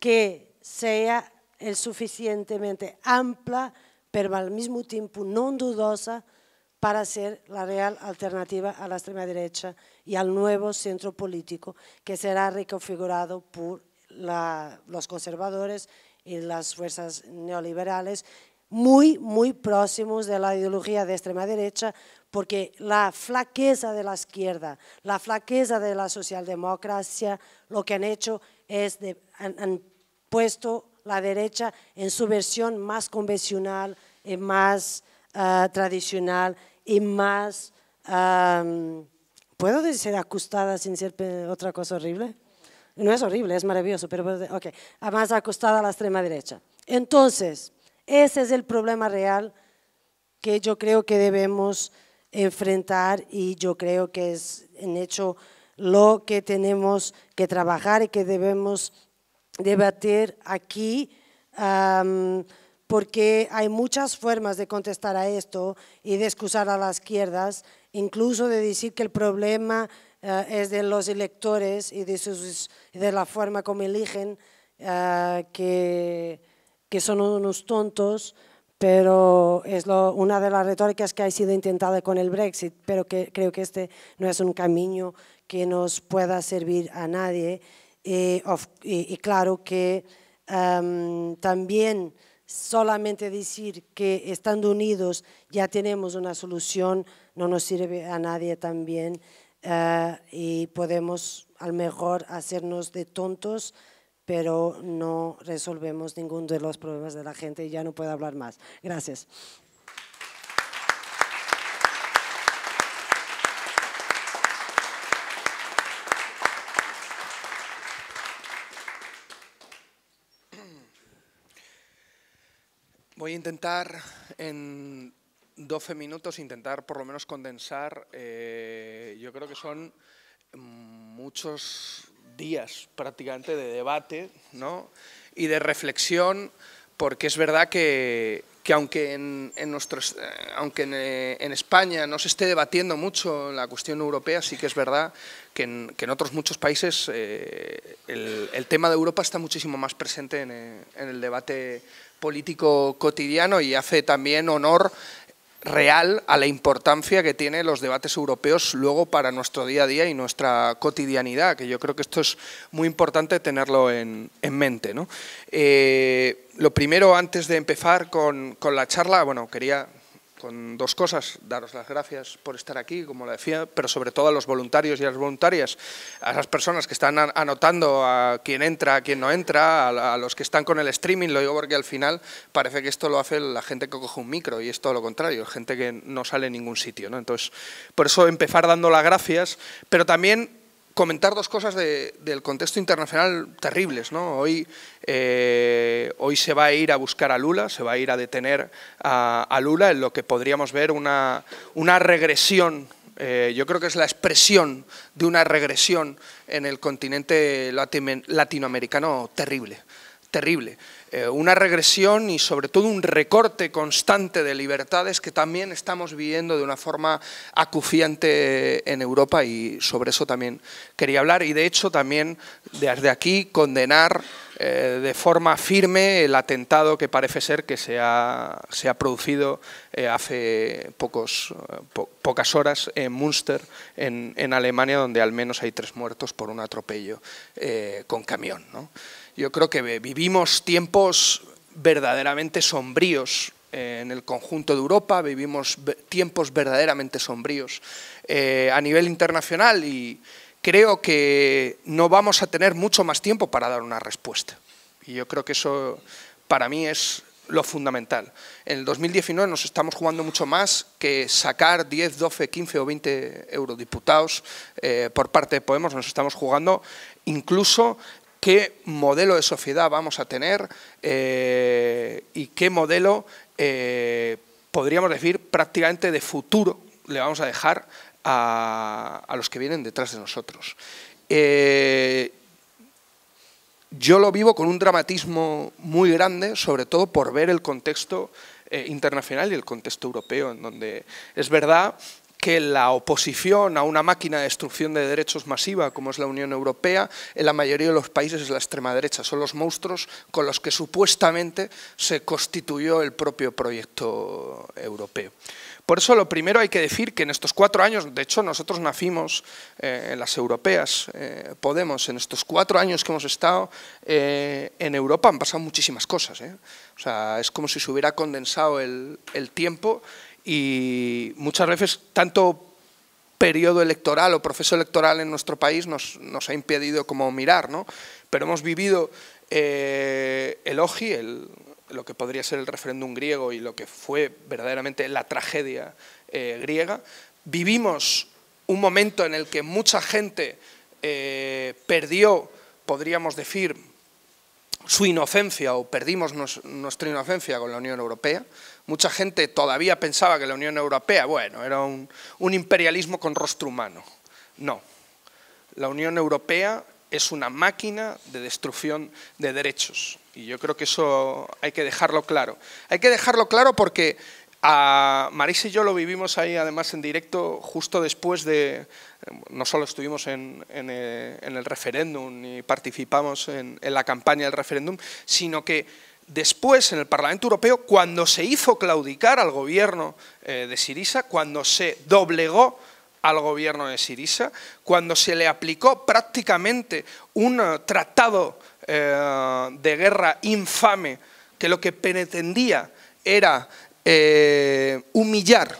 que sea el suficientemente amplia pero al mismo tiempo no dudosa para ser la real alternativa a la extrema derecha y al nuevo centro político que será reconfigurado por los conservadores y las fuerzas neoliberales muy, muy próximos de la ideología de extrema derecha, porque la flaqueza de la izquierda, la flaqueza de la socialdemocracia, lo que han hecho es de, han puesto la derecha en su versión más convencional, y más ah, tradicional y más, ¿puedo decir acostada sin ser otra cosa horrible? No es horrible, es maravilloso, pero ok, más acostada a la extrema derecha. Entonces, ese es el problema real que yo creo que debemos enfrentar y yo creo que es en hecho lo que tenemos que trabajar y que debemos debatir aquí, porque hay muchas formas de contestar a esto y de excusar a las izquierdas, incluso de decir que el problema eh, es de los electores y de, de la forma como eligen, eh, que, que son unos tontos, pero es una de las retóricas que ha sido intentada con el Brexit, pero que creo que este no es un camino que nos pueda servir a nadie. Eh, y, claro que em, también solamente decir que estando unidos ya tenemos una solución no nos sirve a nadie también eh, y podemos a lo mejor hacernos de tontos pero no resolvemos ninguno de los problemas de la gente y ya no puedo hablar más. Gracias. Voy a intentar en 12 minutos, intentar por lo menos condensar, eh, yo creo que son muchos días prácticamente de debate ¿no? y de reflexión, porque es verdad que, que aunque, en, en nuestros, eh, aunque en, eh, en, España no se esté debatiendo mucho la cuestión europea, sí que es verdad que en, que en otros muchos países el, tema de Europa está muchísimo más presente en, en el debate político cotidiano y hace también honor real a la importancia que tienen los debates europeos luego para nuestro día a día y nuestra cotidianidad, que yo creo que esto es muy importante tenerlo en, en mente. ¿no? Eh, lo primero, antes de empezar con, con la charla, bueno, quería con dos cosas, daros las gracias por estar aquí, como lo decía, pero sobre todo a los voluntarios y a las voluntarias, a esas personas que están anotando a quién entra, a quién no entra, a, los que están con el streaming, lo digo porque al final parece que esto lo hace la gente que coge un micro y es todo lo contrario, gente que no sale en ningún sitio. ¿no? Entonces, por eso empezar dando las gracias, pero también comentar dos cosas del contexto internacional terribles. ¿no? Hoy, eh, hoy se va a ir a buscar a Lula, se va a ir a detener a, Lula en lo que podríamos ver una, una regresión, eh, yo creo que es la expresión de una regresión en el continente latinoamericano terrible, terrible. Eh, una regresión y sobre todo un recorte constante de libertades que también estamos viviendo de una forma acuciante en Europa y sobre eso también quería hablar y de hecho también desde aquí condenar eh, de forma firme el atentado que parece ser que se ha, se ha producido eh, hace pocos, pocas horas en Münster, en, en, Alemania, donde al menos hay tres muertos por un atropello con camión. ¿no? Yo creo que vivimos tiempos verdaderamente sombríos eh, en el conjunto de Europa, vivimos tiempos verdaderamente sombríos eh, a nivel internacional y creo que no vamos a tener mucho más tiempo para dar una respuesta. Y yo creo que eso para mí es lo fundamental. En el 2019 nos estamos jugando mucho más que sacar 10, 12, 15 o 20 eurodiputados eh, por parte de Podemos, nos estamos jugando incluso qué modelo de sociedad vamos a tener eh, y qué modelo, eh, podríamos decir, prácticamente de futuro le vamos a dejar a, los que vienen detrás de nosotros. Eh, yo lo vivo con un dramatismo muy grande, sobre todo por ver el contexto internacional y el contexto europeo, en donde es verdad que la oposición a una máquina de destrucción de derechos masiva como es la Unión Europea, en la mayoría de los países es la extrema derecha, son los monstruos con los que supuestamente se constituyó el propio proyecto europeo. Por eso lo primero hay que decir que en estos cuatro años, de hecho nosotros nacimos eh, en las europeas, eh, Podemos, en estos cuatro años que hemos estado eh, en Europa han pasado muchísimas cosas. O sea, es como si se hubiera condensado el, el tiempo y muchas veces tanto periodo electoral o proceso electoral en nuestro país nos, ha impedido como mirar, ¿no? pero hemos vivido eh, el OGI, el, lo que podría ser el referéndum griego y lo que fue verdaderamente la tragedia eh, griega, vivimos un momento en el que mucha gente eh, perdió, podríamos decir, su inocencia o perdimos nuestra inocencia con la Unión Europea. Mucha gente todavía pensaba que la Unión Europea, bueno, era un, imperialismo con rostro humano. No, la Unión Europea es una máquina de destrucción de derechos. Y yo creo que eso hay que dejarlo claro. Hay que dejarlo claro porque Marisa y yo lo vivimos ahí además en directo justo después de, no solo estuvimos en, eh, el referéndum y participamos en, la campaña del referéndum, sino que después en el Parlamento Europeo, cuando se hizo claudicar al gobierno eh, de Sirisa, cuando se doblegó al gobierno de Sirisa, cuando se le aplicó prácticamente un eh, tratado eh, de guerra infame que lo que pretendía era humillar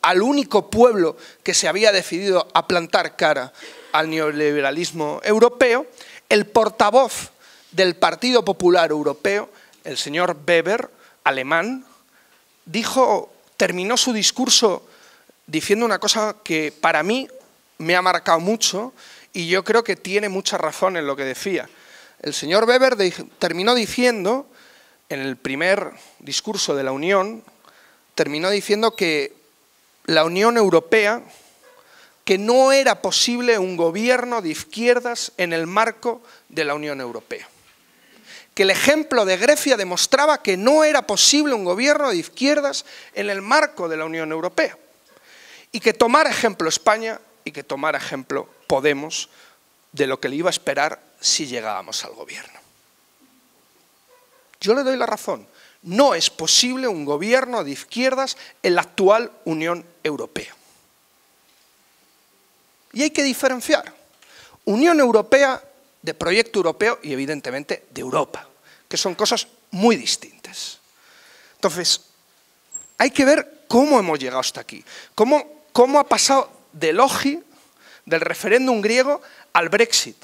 al único pueblo que se había decidido a plantar cara al neoliberalismo europeo, el portavoz del Partido Popular Europeo, el señor Weber, alemán, dijo, terminó su discurso diciendo una cosa que para mí me ha marcado mucho y yo creo que tiene mucha razón en lo que decía. El señor Weber terminó diciendo, en el primer discurso de la Unión, terminó diciendo que la Unión Europea, que no era posible un gobierno de izquierdas en el marco de la Unión Europea. Que el ejemplo de Grecia demostraba que no era posible un gobierno de izquierdas en el marco de la Unión Europea y que tomara ejemplo España y que tomara ejemplo Podemos de lo que le iba a esperar si llegábamos al gobierno. Yo le doy la razón. No es posible un gobierno de izquierdas en la actual Unión Europea. Y hay que diferenciar Unión Europea de proyecto europeo y evidentemente de Europa, que son cosas muy distintas. Entonces, hay que ver cómo hemos llegado hasta aquí, cómo cómo ha pasado del OGI, del referéndum griego, al Brexit.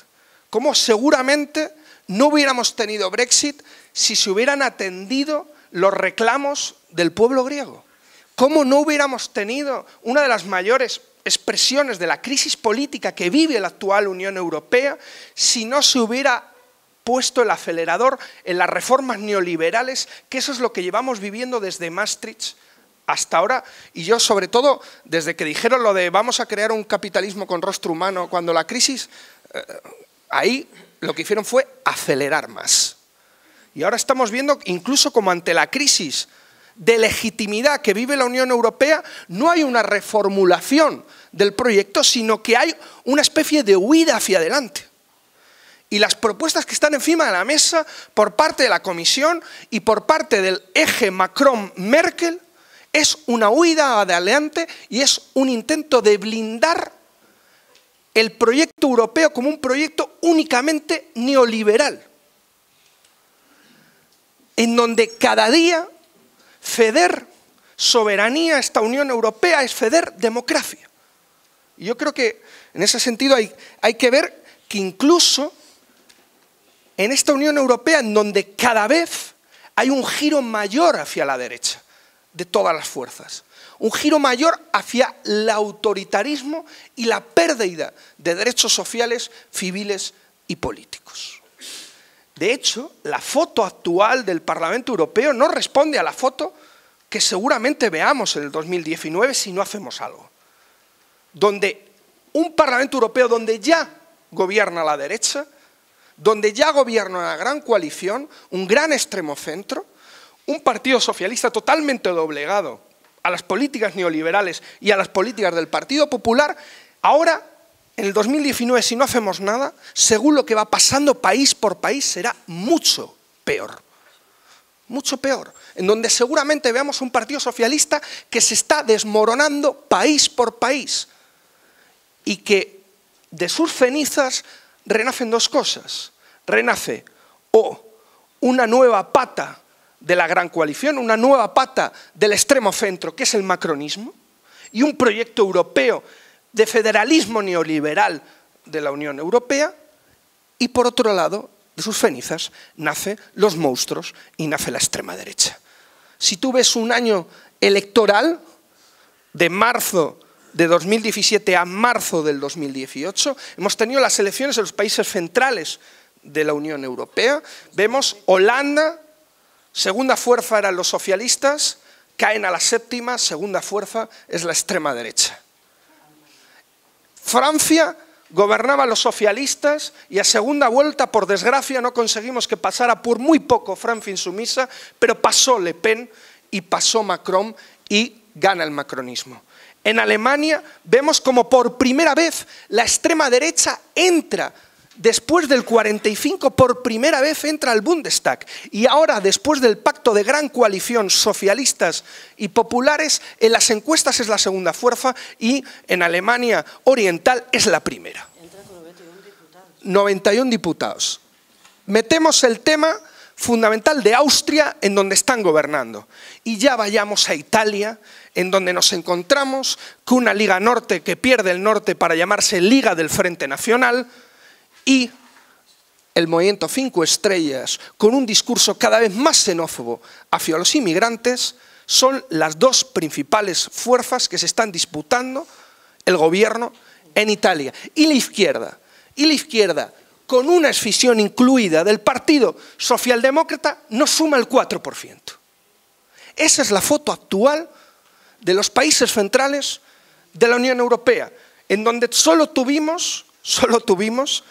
Cómo seguramente no hubiéramos tenido Brexit si se hubieran atendido los reclamos del pueblo griego. Cómo no hubiéramos tenido una de las mayores expresiones de la crisis política que vive la actual Unión Europea si no se hubiera puesto el acelerador en las reformas neoliberales, que eso es lo que llevamos viviendo desde Maastricht hasta ahora, y yo sobre todo, desde que dijeron lo de vamos a crear un capitalismo con rostro humano, cuando la crisis, eh, ahí lo que hicieron fue acelerar más. Y ahora estamos viendo, incluso como ante la crisis de legitimidad que vive la Unión Europea, no hay una reformulación del proyecto, sino que hay una especie de huida hacia adelante. Y las propuestas que están encima de la mesa por parte de la Comisión y por parte del eje Macron-Merkel es una huida adelante y es un intento de blindar el proyecto europeo como un proyecto únicamente neoliberal, en donde cada día ceder soberanía a esta Unión Europea es ceder democracia. Y yo creo que en ese sentido hay, hay que ver que incluso en esta Unión Europea, en donde cada vez hay un giro mayor hacia la derecha, de todas las fuerzas. Un giro mayor hacia el autoritarismo y la pérdida de derechos sociales, civiles y políticos. De hecho, la foto actual del Parlamento Europeo no responde a la foto que seguramente veamos en el 2019 si no hacemos algo. Donde un Parlamento Europeo donde ya gobierna la derecha, donde ya gobierna una gran coalición, un gran extremo centro, un partido socialista totalmente doblegado a las políticas neoliberales y a las políticas del Partido Popular, ahora, en el 2019, si no hacemos nada, según lo que va pasando país por país, será mucho peor. Mucho peor. En donde seguramente veamos un Partido Socialista que se está desmoronando país por país y que de sus cenizas renacen dos cosas. Renace o una nueva pata de la gran coalición, una nueva pata del extremo centro, que es el macronismo, y un proyecto europeo de federalismo neoliberal de la Unión Europea, y por otro lado, de sus cenizas, nace los monstruos y nace la extrema derecha. Si tú ves un año electoral, de marzo de 2017 a marzo del 2018, hemos tenido las elecciones en los países centrales de la Unión Europea. Vemos Holanda, segunda fuerza eran los socialistas, caen a la séptima, segunda fuerza es la extrema derecha. Francia gobernaban los socialistas y a segunda vuelta, por desgracia, no conseguimos que pasara por muy poco Francia insumisa, pero pasó Le Pen y pasó Macron y gana el macronismo. En Alemania vemos como por primera vez la extrema derecha entra después del 45 por primera vez entra al Bundestag y ahora después del pacto de gran coalición socialistas y populares en las encuestas es la segunda fuerza y en Alemania Oriental es la primera. 91 diputados. Metemos el tema fundamental de Austria en donde están gobernando y ya vayamos a Italia en donde nos encontramos con una Liga Norte que pierde el norte para llamarse Liga del Frente Nacional, y el movimiento Cinco Estrellas, con un discurso cada vez más xenófobo hacia los inmigrantes, son las dos principales fuerzas que se están disputando el gobierno en Italia. Y la izquierda, y la izquierda, con una escisión incluida del Partido Socialdemócrata, no suma el 4%. Esa es la foto actual de los países centrales de la Unión Europea, en donde solo tuvimos, solo tuvimos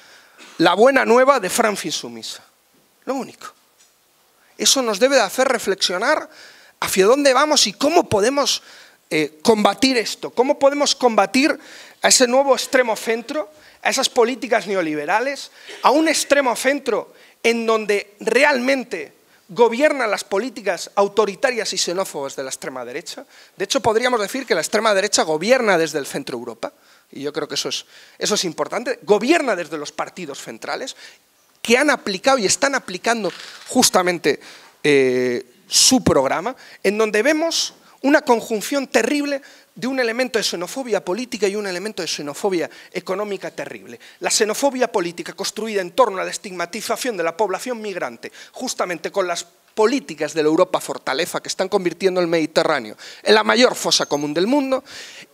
la buena nueva de Francis Sumisa. Lo único. Eso nos debe de hacer reflexionar hacia dónde vamos y cómo podemos eh, combatir esto, cómo podemos combatir a ese nuevo extremo centro, a esas políticas neoliberales, a un extremo centro en donde realmente gobiernan las políticas autoritarias y xenófobas de la extrema derecha. De hecho, podríamos decir que la extrema derecha gobierna desde el centro Europa y yo creo que eso es, eso es importante, gobierna desde los partidos centrales que han aplicado y están aplicando justamente eh, su programa, en donde vemos una conjunción terrible de un elemento de xenofobia política y un elemento de xenofobia económica terrible. La xenofobia política construida en torno a la estigmatización de la población migrante, justamente con las políticas de la Europa fortaleza que están convirtiendo el Mediterráneo en la mayor fosa común del mundo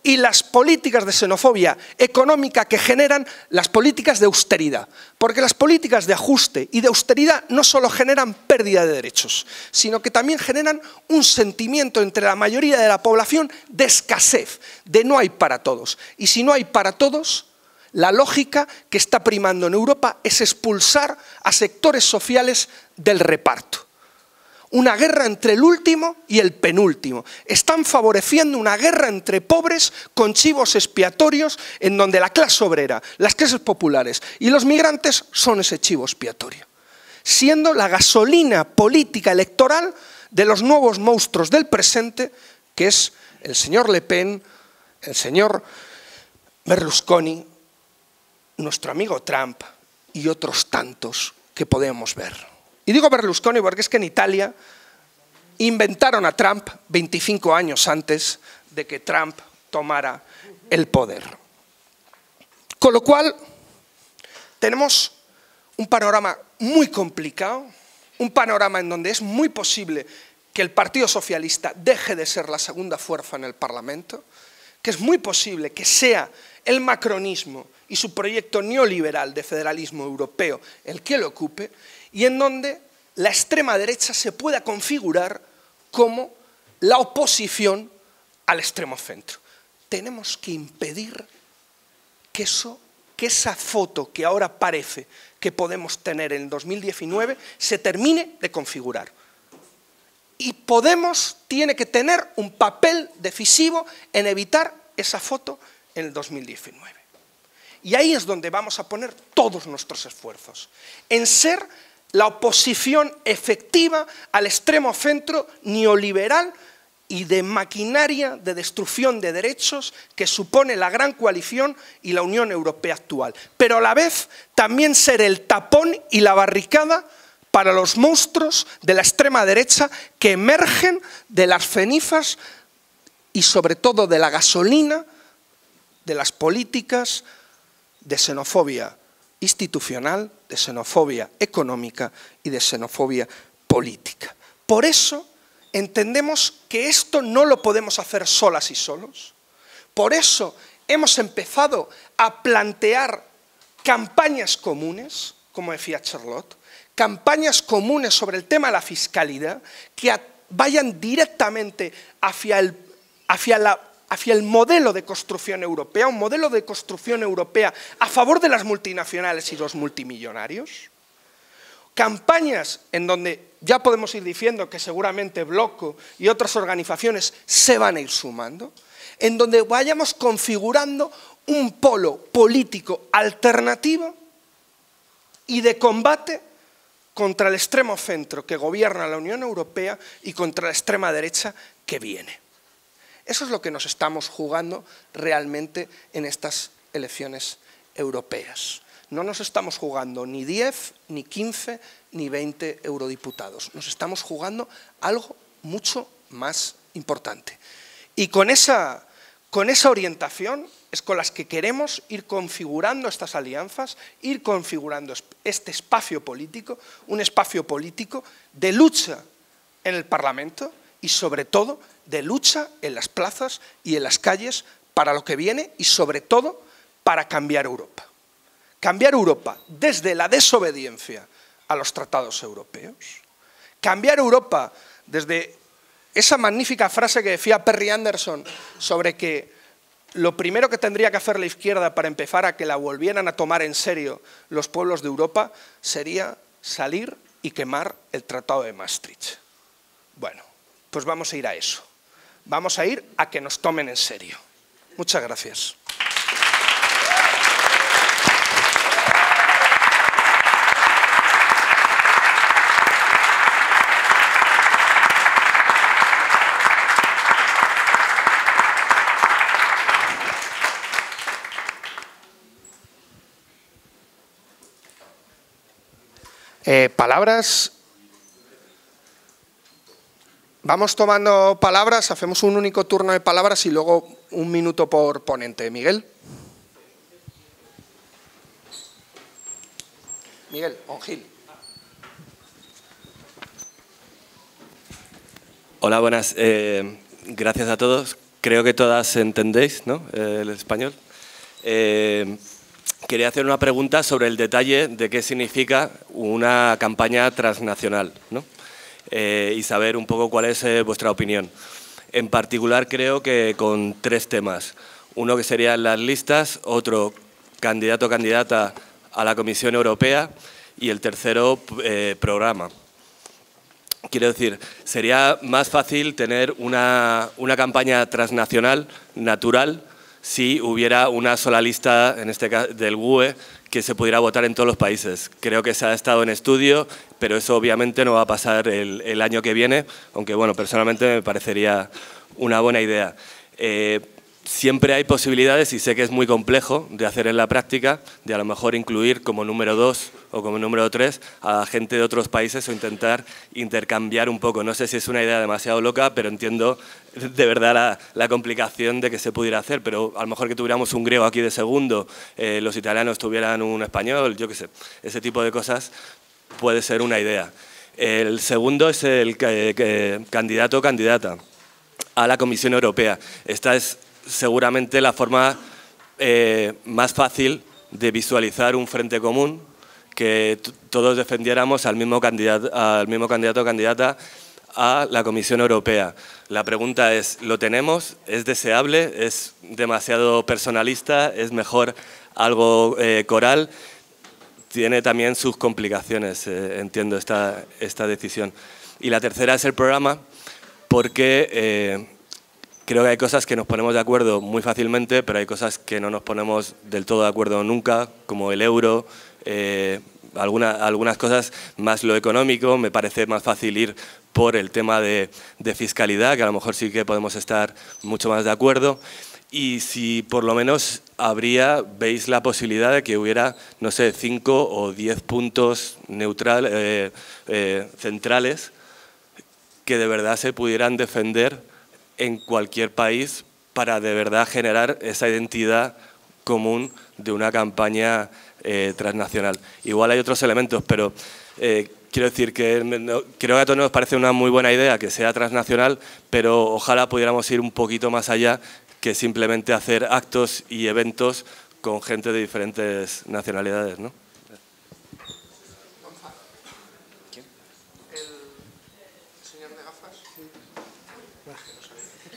y las políticas de xenofobia económica que generan las políticas de austeridad. Porque las políticas de ajuste y de austeridad no solo generan pérdida de derechos, sino que también generan un sentimiento entre la mayoría de la población de escasez, de no hay para todos. Y si no hay para todos, la lógica que está primando en Europa es expulsar a sectores sociales del reparto una guerra entre el último y el penúltimo. Están favoreciendo una guerra entre pobres con chivos expiatorios en donde la clase obrera, las clases populares y los migrantes son ese chivo expiatorio. Siendo la gasolina política electoral de los nuevos monstruos del presente, que es el señor Le Pen, el señor Berlusconi, nuestro amigo Trump y otros tantos que podemos ver. Y digo Berlusconi porque es que en Italia inventaron a Trump 25 años antes de que Trump tomara el poder. Con lo cual, tenemos un panorama muy complicado, un panorama en donde es muy posible que el Partido Socialista deje de ser la segunda fuerza en el Parlamento, que es muy posible que sea el macronismo y su proyecto neoliberal de federalismo europeo el que lo ocupe, y en donde la extrema derecha se pueda configurar como la oposición al extremo centro. Tenemos que impedir que, eso, que esa foto que ahora parece que podemos tener en 2019 se termine de configurar. Y Podemos tiene que tener un papel decisivo en evitar esa foto en el 2019. Y ahí es donde vamos a poner todos nuestros esfuerzos, en ser la oposición efectiva al extremo centro neoliberal y de maquinaria de destrucción de derechos que supone la gran coalición y la Unión Europea actual. Pero a la vez también ser el tapón y la barricada para los monstruos de la extrema derecha que emergen de las cenizas y sobre todo de la gasolina de las políticas de xenofobia institucional, de xenofobia económica y de xenofobia política. Por eso entendemos que esto no lo podemos hacer solas y solos. Por eso hemos empezado a plantear campañas comunes como decía Charlotte, campañas comunes sobre el tema de la fiscalidad que vayan directamente hacia el, hacia, la, hacia el modelo de construcción europea, un modelo de construcción europea a favor de las multinacionales y los multimillonarios. Campañas en donde ya podemos ir diciendo que seguramente Bloco y otras organizaciones se van a ir sumando, en donde vayamos configurando un polo político alternativo y de combate contra el extremo centro que gobierna la Unión Europea y contra la extrema derecha que viene. Eso es lo que nos estamos jugando realmente en estas elecciones europeas. No nos estamos jugando ni 10, ni 15, ni 20 eurodiputados. Nos estamos jugando algo mucho más importante. Y con esa, con esa orientación es con las que queremos ir configurando estas alianzas, ir configurando este espacio político, un espacio político de lucha en el Parlamento y sobre todo de lucha en las plazas y en las calles para lo que viene y sobre todo para cambiar Europa. Cambiar Europa desde la desobediencia a los tratados europeos. Cambiar Europa desde esa magnífica frase que decía Perry Anderson sobre que lo primero que tendría que hacer la izquierda para empezar a que la volvieran a tomar en serio los pueblos de Europa sería salir y quemar el Tratado de Maastricht. Bueno, pues vamos a ir a eso. Vamos a ir a que nos tomen en serio. Muchas gracias. Eh, palabras. Vamos tomando palabras, hacemos un único turno de palabras y luego un minuto por ponente. Miguel. Miguel, Gil. Hola, buenas. Eh, gracias a todos. Creo que todas entendéis ¿no? Eh, el español. Quería hacer una pregunta sobre el detalle de qué significa una campaña transnacional eh, y saber un poco cuál es eh, vuestra opinión. En particular creo que con tres temas. Uno que serían las listas, otro candidato o candidata a la Comisión Europea y el tercero eh, programa. Quiero decir, sería más fácil tener una, una campaña transnacional natural si hubiera una sola lista, en este caso del WUE, que se pudiera votar en todos los países. Creo que se ha estado en estudio, pero eso obviamente no va a pasar el, año que viene, aunque bueno, personalmente me parecería una buena idea. Eh, siempre hay posibilidades, y sé que es muy complejo de hacer en la práctica, de a lo mejor incluir como número dos o como número tres a gente de otros países o intentar intercambiar un poco. No sé si es una idea demasiado loca, pero entiendo de verdad la, complicación de que se pudiera hacer, pero a lo mejor que tuviéramos un griego aquí de segundo, eh, los italianos tuvieran un español, yo qué sé, ese tipo de cosas puede ser una idea. El segundo es el candidato o candidata a la Comisión Europea. Esta es seguramente la forma eh, más fácil de visualizar un frente común, que todos defendiéramos al mismo candidato, al mismo candidato o candidata a la Comisión Europea. La pregunta es, ¿lo tenemos? ¿Es deseable? ¿Es demasiado personalista? ¿Es mejor algo eh, coral? Tiene también sus complicaciones, eh, entiendo, esta, esta decisión. Y la tercera es el programa, porque Creo que hay cosas que nos ponemos de acuerdo muy fácilmente, pero hay cosas que no nos ponemos del todo de acuerdo nunca, como el euro, eh, algunas cosas más lo económico, me parece más fácil ir por el tema de, fiscalidad, que a lo mejor sí que podemos estar mucho más de acuerdo. Y si por lo menos habría, veis la posibilidad de que hubiera, no sé, cinco o diez puntos neutral, eh, eh, centrales que de verdad se pudieran defender en cualquier país para de verdad generar esa identidad común de una campaña eh, transnacional. Igual hay otros elementos, pero eh, quiero decir que creo que a todos nos parece una muy buena idea que sea transnacional, pero ojalá pudiéramos ir un poquito más allá que simplemente hacer actos y eventos con gente de diferentes nacionalidades. ¿no?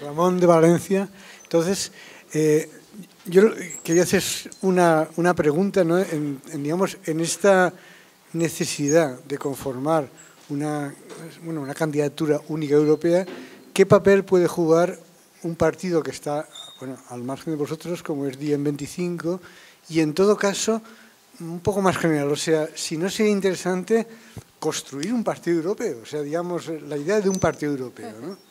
Ramón de Valencia. Entonces, eh, yo quería hacer una, una pregunta ¿no? en, digamos, en esta necesidad de conformar una, bueno, una candidatura única europea, ¿qué papel puede jugar un partido que está bueno, al margen de vosotros, como es en 25, y en todo caso, un poco más general, o sea, si no sería interesante construir un partido europeo, o sea, digamos, la idea de un partido europeo, ¿no?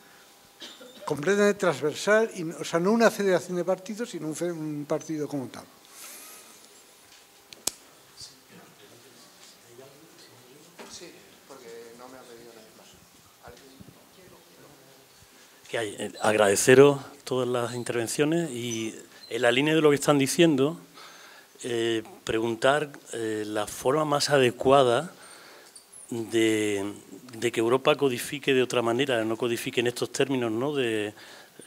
Completamente transversal, y, o sea, no una federación de partidos, sino un, partido como tal. Que hay, eh, agradeceros todas las intervenciones y en la línea de lo que están diciendo, eh, preguntar eh, la forma más adecuada de, que Europa codifique de otra manera, no codifique en estos términos ¿no? de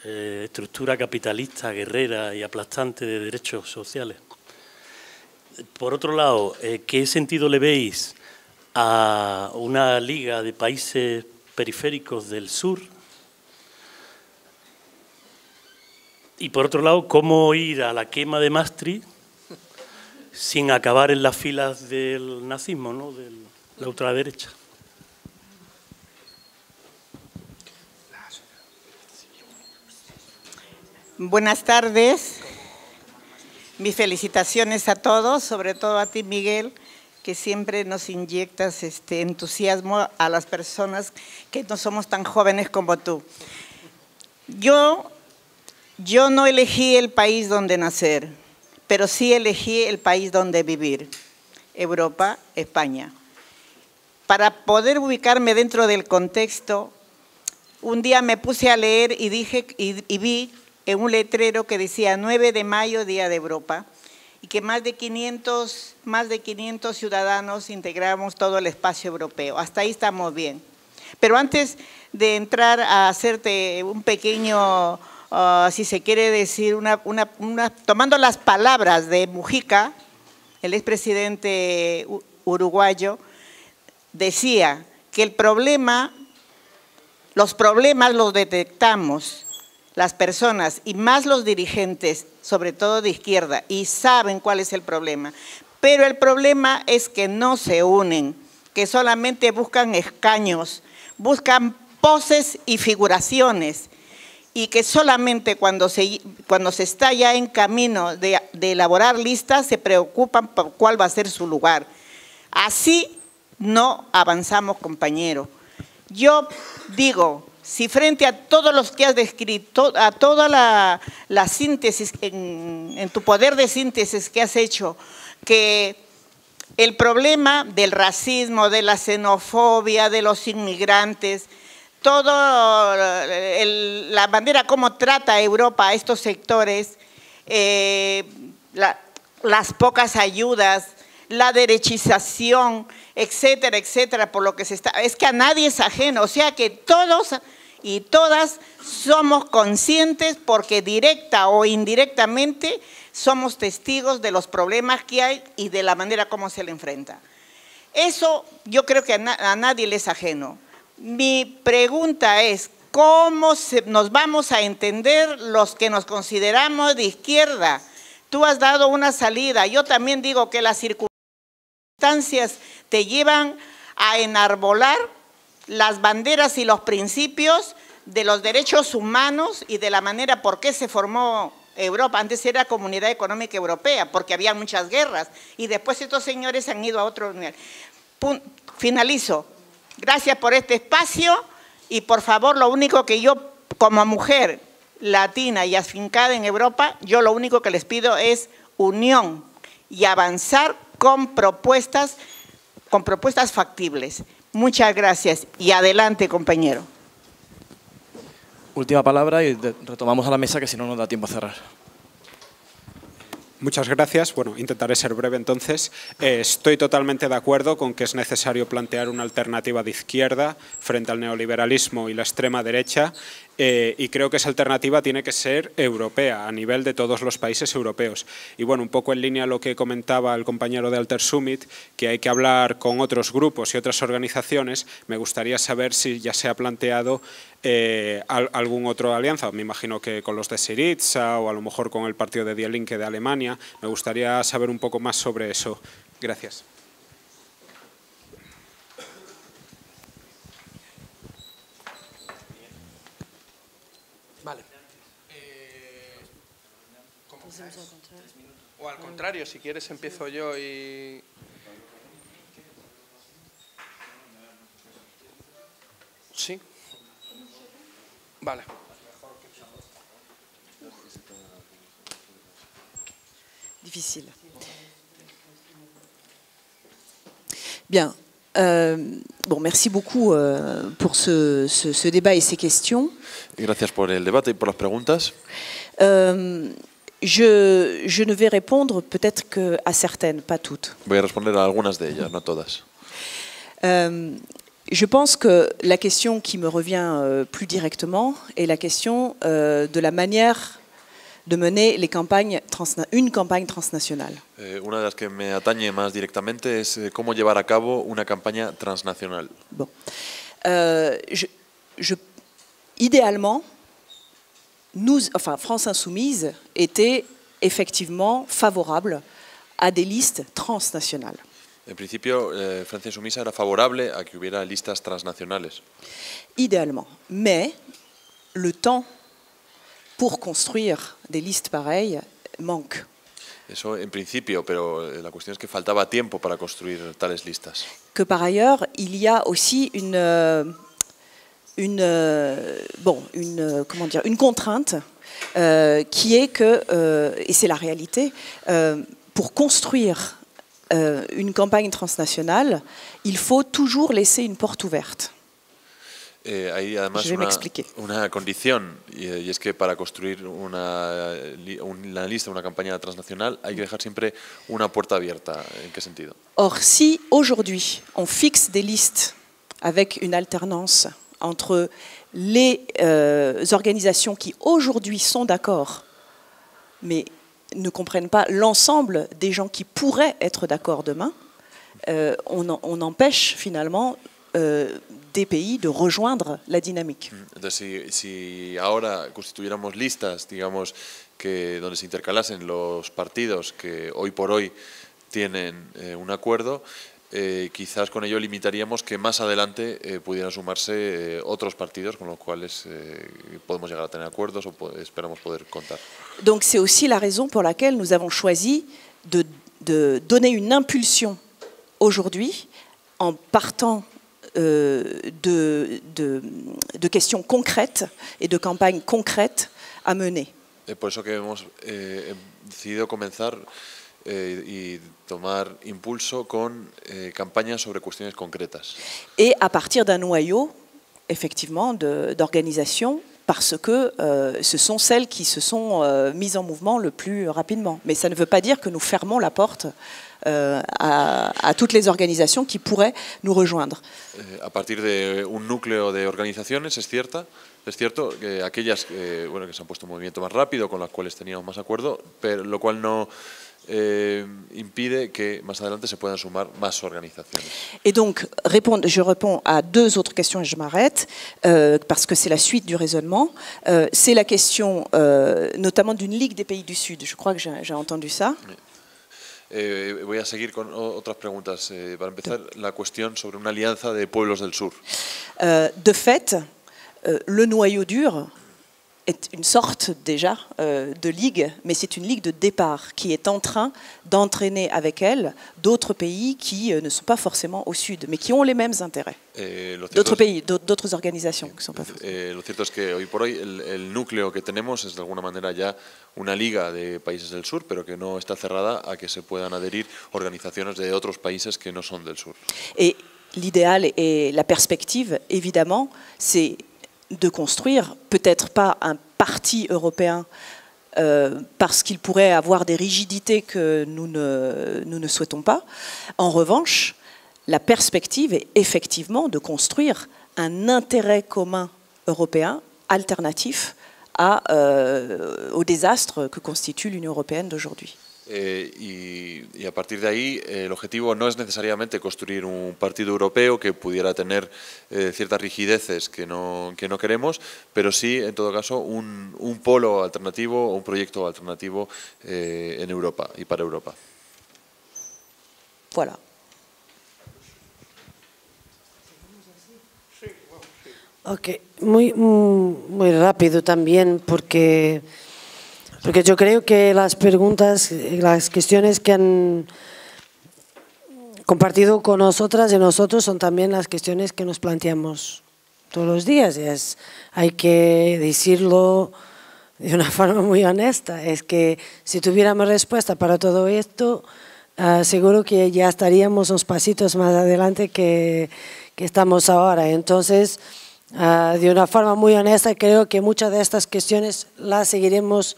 eh, estructura capitalista, guerrera y aplastante de derechos sociales. Por otro lado, ¿qué sentido le veis a una liga de países periféricos del sur Y por otro lado, cómo ir a la quema de Maastricht sin acabar en las filas del nazismo, ¿no? de la ultraderecha. Buenas tardes. Mis felicitaciones a todos, sobre todo a ti, Miguel, que siempre nos inyectas este entusiasmo a las personas que no somos tan jóvenes como tú. Yo yo no elegí el país donde nacer, pero sí elegí el país donde vivir, Europa, España. Para poder ubicarme dentro del contexto, un día me puse a leer y, dije, y, vi en un letrero que decía 9 de mayo, Día de Europa, y que más de 500, más de 500 ciudadanos integramos todo el espacio europeo. Hasta ahí estamos bien. Pero antes de entrar a hacerte un pequeño Ah, si se quiere decir, una, tomando las palabras de Mujica, el expresidente uruguayo, decía que el problema, los problemas los detectamos las personas y más los dirigentes, sobre todo de izquierda, y saben cuál es el problema. Pero el problema es que no se unen, que solamente buscan escaños, buscan poses y figuraciones y que solamente cuando se, cuando se está ya en camino de, elaborar listas se preocupan por cuál va a ser su lugar. Así no avanzamos, compañero. Yo digo, si frente a todos los que has descrito, a toda la, síntesis, en, en tu poder de síntesis que has hecho, que el problema del racismo, de la xenofobia, de los inmigrantes, todo la manera como trata Europa a estos sectores, eh, las pocas ayudas, la derechización, etcétera, etcétera, por lo que se está, es que a nadie es ajeno, o sea que todos y todas somos conscientes porque directa o indirectamente somos testigos de los problemas que hay y de la manera como se le enfrenta. Eso yo creo que a, nadie le es ajeno. Mi pregunta es, ¿cómo nos vamos a entender los que nos consideramos de izquierda? Tú has dado una salida. Yo también digo que las circunstancias te llevan a enarbolar las banderas y los principios de los derechos humanos y de la manera por qué se formó Europa. Antes era Comunidad Económica Europea, porque había muchas guerras. Y después estos señores han ido a otro nivel. Finalizo. Gracias por este espacio y por favor lo único que yo como mujer latina y afincada en Europa, yo lo único que les pido es unión y avanzar con propuestas, con propuestas factibles. Muchas gracias y adelante compañero. Última palabra y retomamos a la mesa que si no nos da tiempo a cerrar. Muchas gracias. Bueno, intentaré ser breve entonces. Eh, estoy totalmente de acuerdo con que es necesario plantear una alternativa de izquierda frente al neoliberalismo y la extrema derecha eh, y creo que esa alternativa tiene que ser europea, a nivel de todos los países europeos. Y bueno, un poco en línea a lo que comentaba el compañero de Alter Summit, que hay que hablar con otros grupos y otras organizaciones, me gustaría saber si ya se ha planteado eh, algún otro alianza, me imagino que con los de Syriza o a lo mejor con el partido de Die Linke de Alemania. Me gustaría saber un poco más sobre eso. Gracias. O al contrario, si quieres empiezo yo y... Sí. Vale. Difficile. Bien. Euh, bon, merci beaucoup euh, pour ce, ce, ce, débat et ces questions. Gracias por el debate y por las preguntas. Euh, je, je, ne vais répondre peut-être qu'à certaines, pas toutes. Voy a responder a algunas de ellas, no todas. Euh, je pense que la question qui me revient euh, plus directement est la question euh, de la manière de mener les campagnes une campagne transnationale. Eh, una de las que me atañe más directamente es eh, cómo llevar a cabo una campaña transnacional. Bon. Je, je, idéalement, nous, enfin, France Insoumise était effectivement favorable à des listes transnationales. En principio, eh, Francia Insumisa era favorable a que hubiera listas transnacionales. Idéalement. Mais le temps pour construire des listes pareilles manque. Eso en principio, pero eh, la cuestión es que faltaba tiempo para construir tales listas. Que par ailleurs, il y a aussi une, euh, une, euh, bon, une, euh, comment dire, une contrainte euh, qui est que, et c'est la réalité, pour construire une campagne transnationale, il faut toujours laisser une porte ouverte. Eh, hay además una, una, condición, y, y, es que para construir una, una, lista, una campaña transnacional, hay que dejar siempre una puerta abierta. ¿En qué sentido? Or, si aujourd'hui on fixe des listes avec une alternance entre les euh, organisations qui aujourd'hui sont d'accord, mais ne comprennent pas l'ensemble des gens qui pourraient être d'accord demain, euh, on, empêche finalement euh, des pays de rejoindre la dynamique. Entonces, si, si ahora constituyéramos listas, digamos, que donde se intercalasen los partidos que hoy por hoy tienen eh, un acuerdo, eh, quizás con ello limitaríamos que más adelante eh, pudieran sumarse eh, otros partidos con los cuales eh, podemos llegar a tener acuerdos o po esperamos poder contar. Donc c'est aussi la raison pour laquelle nous avons choisi de, de donner une impulsion aujourd'hui en partant euh, de, de, de, questions concrètes et de campagnes concrètes à mener. Es por eso que hemos eh, decidido comenzar eh, y tomar impulso con eh, campañas sobre cuestiones concretas. Et à partir d'un noyau, effectivement, d'organisation, parce que euh, ce sont celles qui se sont euh, mises en mouvement le plus rapidement. Mais ça ne veut pas dire que nous fermons la porte euh, à, a toutes les organisations qui pourraient nous rejoindre. Eh, a partir de un núcleo de organizaciones, es cierta, es cierto que aquellas eh, bueno, que se han puesto en movimiento más rápido, con las cuales teníamos más acuerdo, pero lo cual no eh, impide que más adelante se puedan sumar más organizaciones. Et donc, répondre, je réponds à deux autres questions et je m'arrête, euh, parce que c'est la suite du raisonnement. Euh, c'est la question euh, notamment d'une Ligue des pays du Sud, je crois que j'ai entendu ça. Eh, voy a seguir con otras preguntas. Eh, para empezar, la cuestión sobre una alianza de pueblos del sur. De fait, le noyau dur est une sorte déjà euh, de ligue, mais c'est une ligue de départ qui est en train d'entraîner avec elle d'autres pays qui euh, ne sont pas forcément au sud, mais qui ont les mêmes intérêts. Eh, d'autres pays, d'autres organisations qui sont pas eh, Lo cierto es que hoy por hoy el, el núcleo que tenemos es de alguna manera ya una liga de países del sur, pero que no está cerrada a que se puedan adherir organizaciones de otros países que no son del sur. Et l'idéal et la perspective, évidemment, c'est de construire, peut-être pas un parti européen, euh, parce qu'il pourrait avoir des rigidités que nous ne, souhaitons pas. En revanche, la perspective est effectivement de construire un intérêt commun européen alternatif euh, au désastre que constitue l'Union européenne d'aujourd'hui. Eh, y, y, a partir de ahí, eh, el objetivo no es necesariamente construir un partido europeo que pudiera tener eh, ciertas rigideces que no, que no queremos, pero sí, en todo caso, un, un polo alternativo o un proyecto alternativo eh, en Europa y para Europa. Voilà. Ok, muy, muy rápido también, porque, porque yo creo que las preguntas, las cuestiones que han compartido con nosotras y nosotros son también las cuestiones que nos planteamos todos los días. Es, hay que decirlo de una forma muy honesta, es que si tuviéramos respuesta para todo esto, uh, seguro que ya estaríamos unos pasitos más adelante que, que estamos ahora. Entonces, Uh, de una forma muy honesta, creo que muchas de estas cuestiones las seguiremos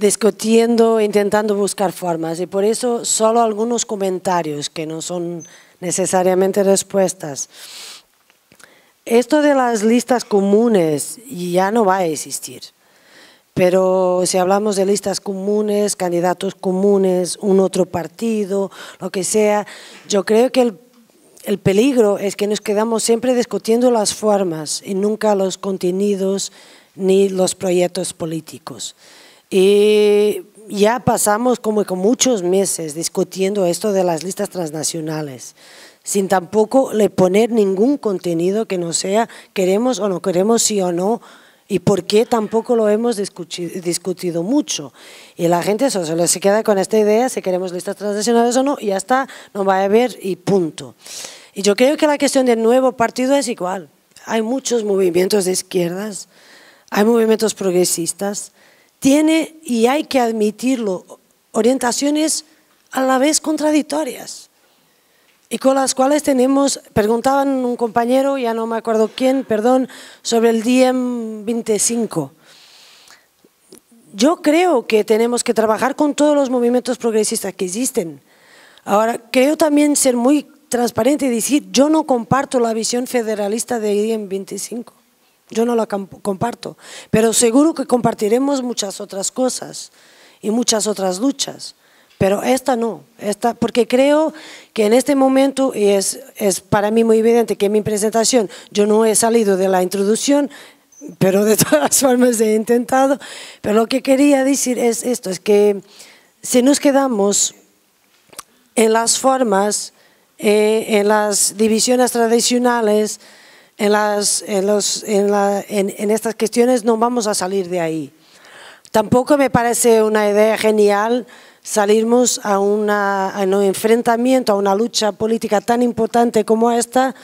discutiendo, intentando buscar formas. Y por eso solo algunos comentarios que no son necesariamente respuestas. Esto de las listas comunes ya no va a existir. Pero si hablamos de listas comunes, candidatos comunes, un otro partido, lo que sea, yo creo que el el peligro es que nos quedamos siempre discutiendo las formas y nunca los contenidos ni los proyectos políticos. Y ya pasamos como con muchos meses discutiendo esto de las listas transnacionales, sin tampoco le poner ningún contenido que no sea queremos o no queremos sí o no y por qué tampoco lo hemos discutido mucho. Y la gente solo se queda con esta idea, si queremos listas transnacionales o no, y ya está, no va a haber y punto. Y yo creo que la cuestión del nuevo partido es igual. Hay muchos movimientos de izquierdas, hay movimientos progresistas, tiene, y hay que admitirlo, orientaciones a la vez contradictorias y con las cuales tenemos, preguntaban un compañero, ya no me acuerdo quién, perdón, sobre el DIEM 25. Yo creo que tenemos que trabajar con todos los movimientos progresistas que existen. Ahora, creo también ser muy transparente y decir, yo no comparto la visión federalista de DIEM 25. Yo no la comparto, pero seguro que compartiremos muchas otras cosas y muchas otras luchas. Pero esta no, esta, porque creo que en este momento, y es, es para mí muy evidente que en mi presentación yo no he salido de la introducción, pero de todas formas he intentado, pero lo que quería decir es esto, es que si nos quedamos en las formas, eh, en las divisiones tradicionales, en, las, en, los, en, la, en, estas cuestiones no vamos a salir de ahí. Tampoco me parece una idea genial salimos a, una, un enfrentamiento, a una lucha política tan importante como esta,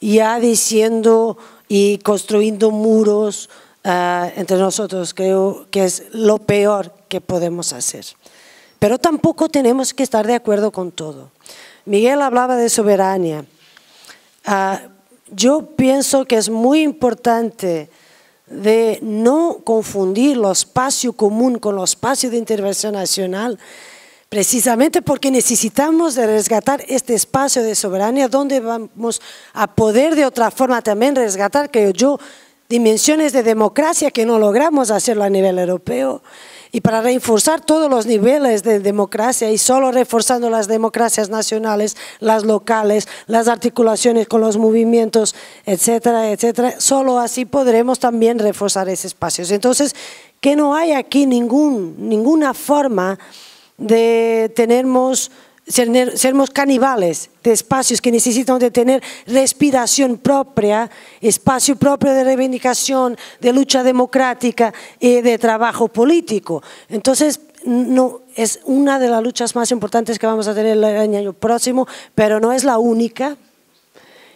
ya diciendo y construyendo muros uh, entre nosotros. Creo que es lo peor que podemos hacer. Pero tampoco tenemos que estar de acuerdo con todo. Miguel hablaba de soberanía. Uh, yo pienso que es muy importante de no confundir lo espacio común con lo espacio de intervención nacional, precisamente porque necesitamos de resgatar este espacio de soberanía donde vamos a poder de otra forma también resgatar, creo yo, dimensiones de democracia que no logramos hacerlo a nivel europeo y para reforzar todos los niveles de democracia y solo reforzando las democracias nacionales, las locales, las articulaciones con los movimientos, etcétera, etcétera, solo así podremos también reforzar esos espacios. Entonces, que no hay aquí ningún, ninguna forma de tenermos ser, sermos canibales de espacios que necesitan de tener respiración propia, espacio propio de reivindicación, de lucha democrática y de trabajo político. Entonces, no, es una de las luchas más importantes que vamos a tener el año próximo, pero no es la única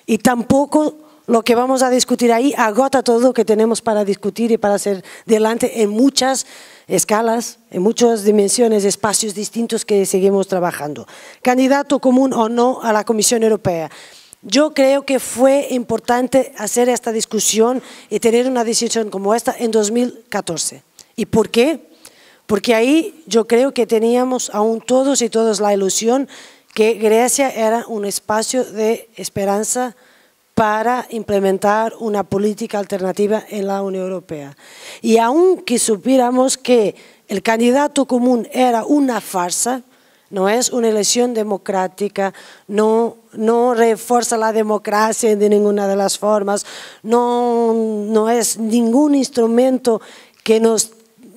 y tampoco lo que vamos a discutir ahí agota todo lo que tenemos para discutir y para hacer delante en muchas escalas, en muchas dimensiones, espacios distintos que seguimos trabajando. Candidato común o no a la Comisión Europea. Yo creo que fue importante hacer esta discusión y tener una decisión como esta en 2014. ¿Y por qué? Porque ahí yo creo que teníamos aún todos y todas la ilusión que Grecia era un espacio de esperanza para implementar una política alternativa en la Unión Europea. Y aunque supiéramos que el candidato común era una farsa, no es una elección democrática, no, no refuerza la democracia de ninguna de las formas, no, no es ningún instrumento que nos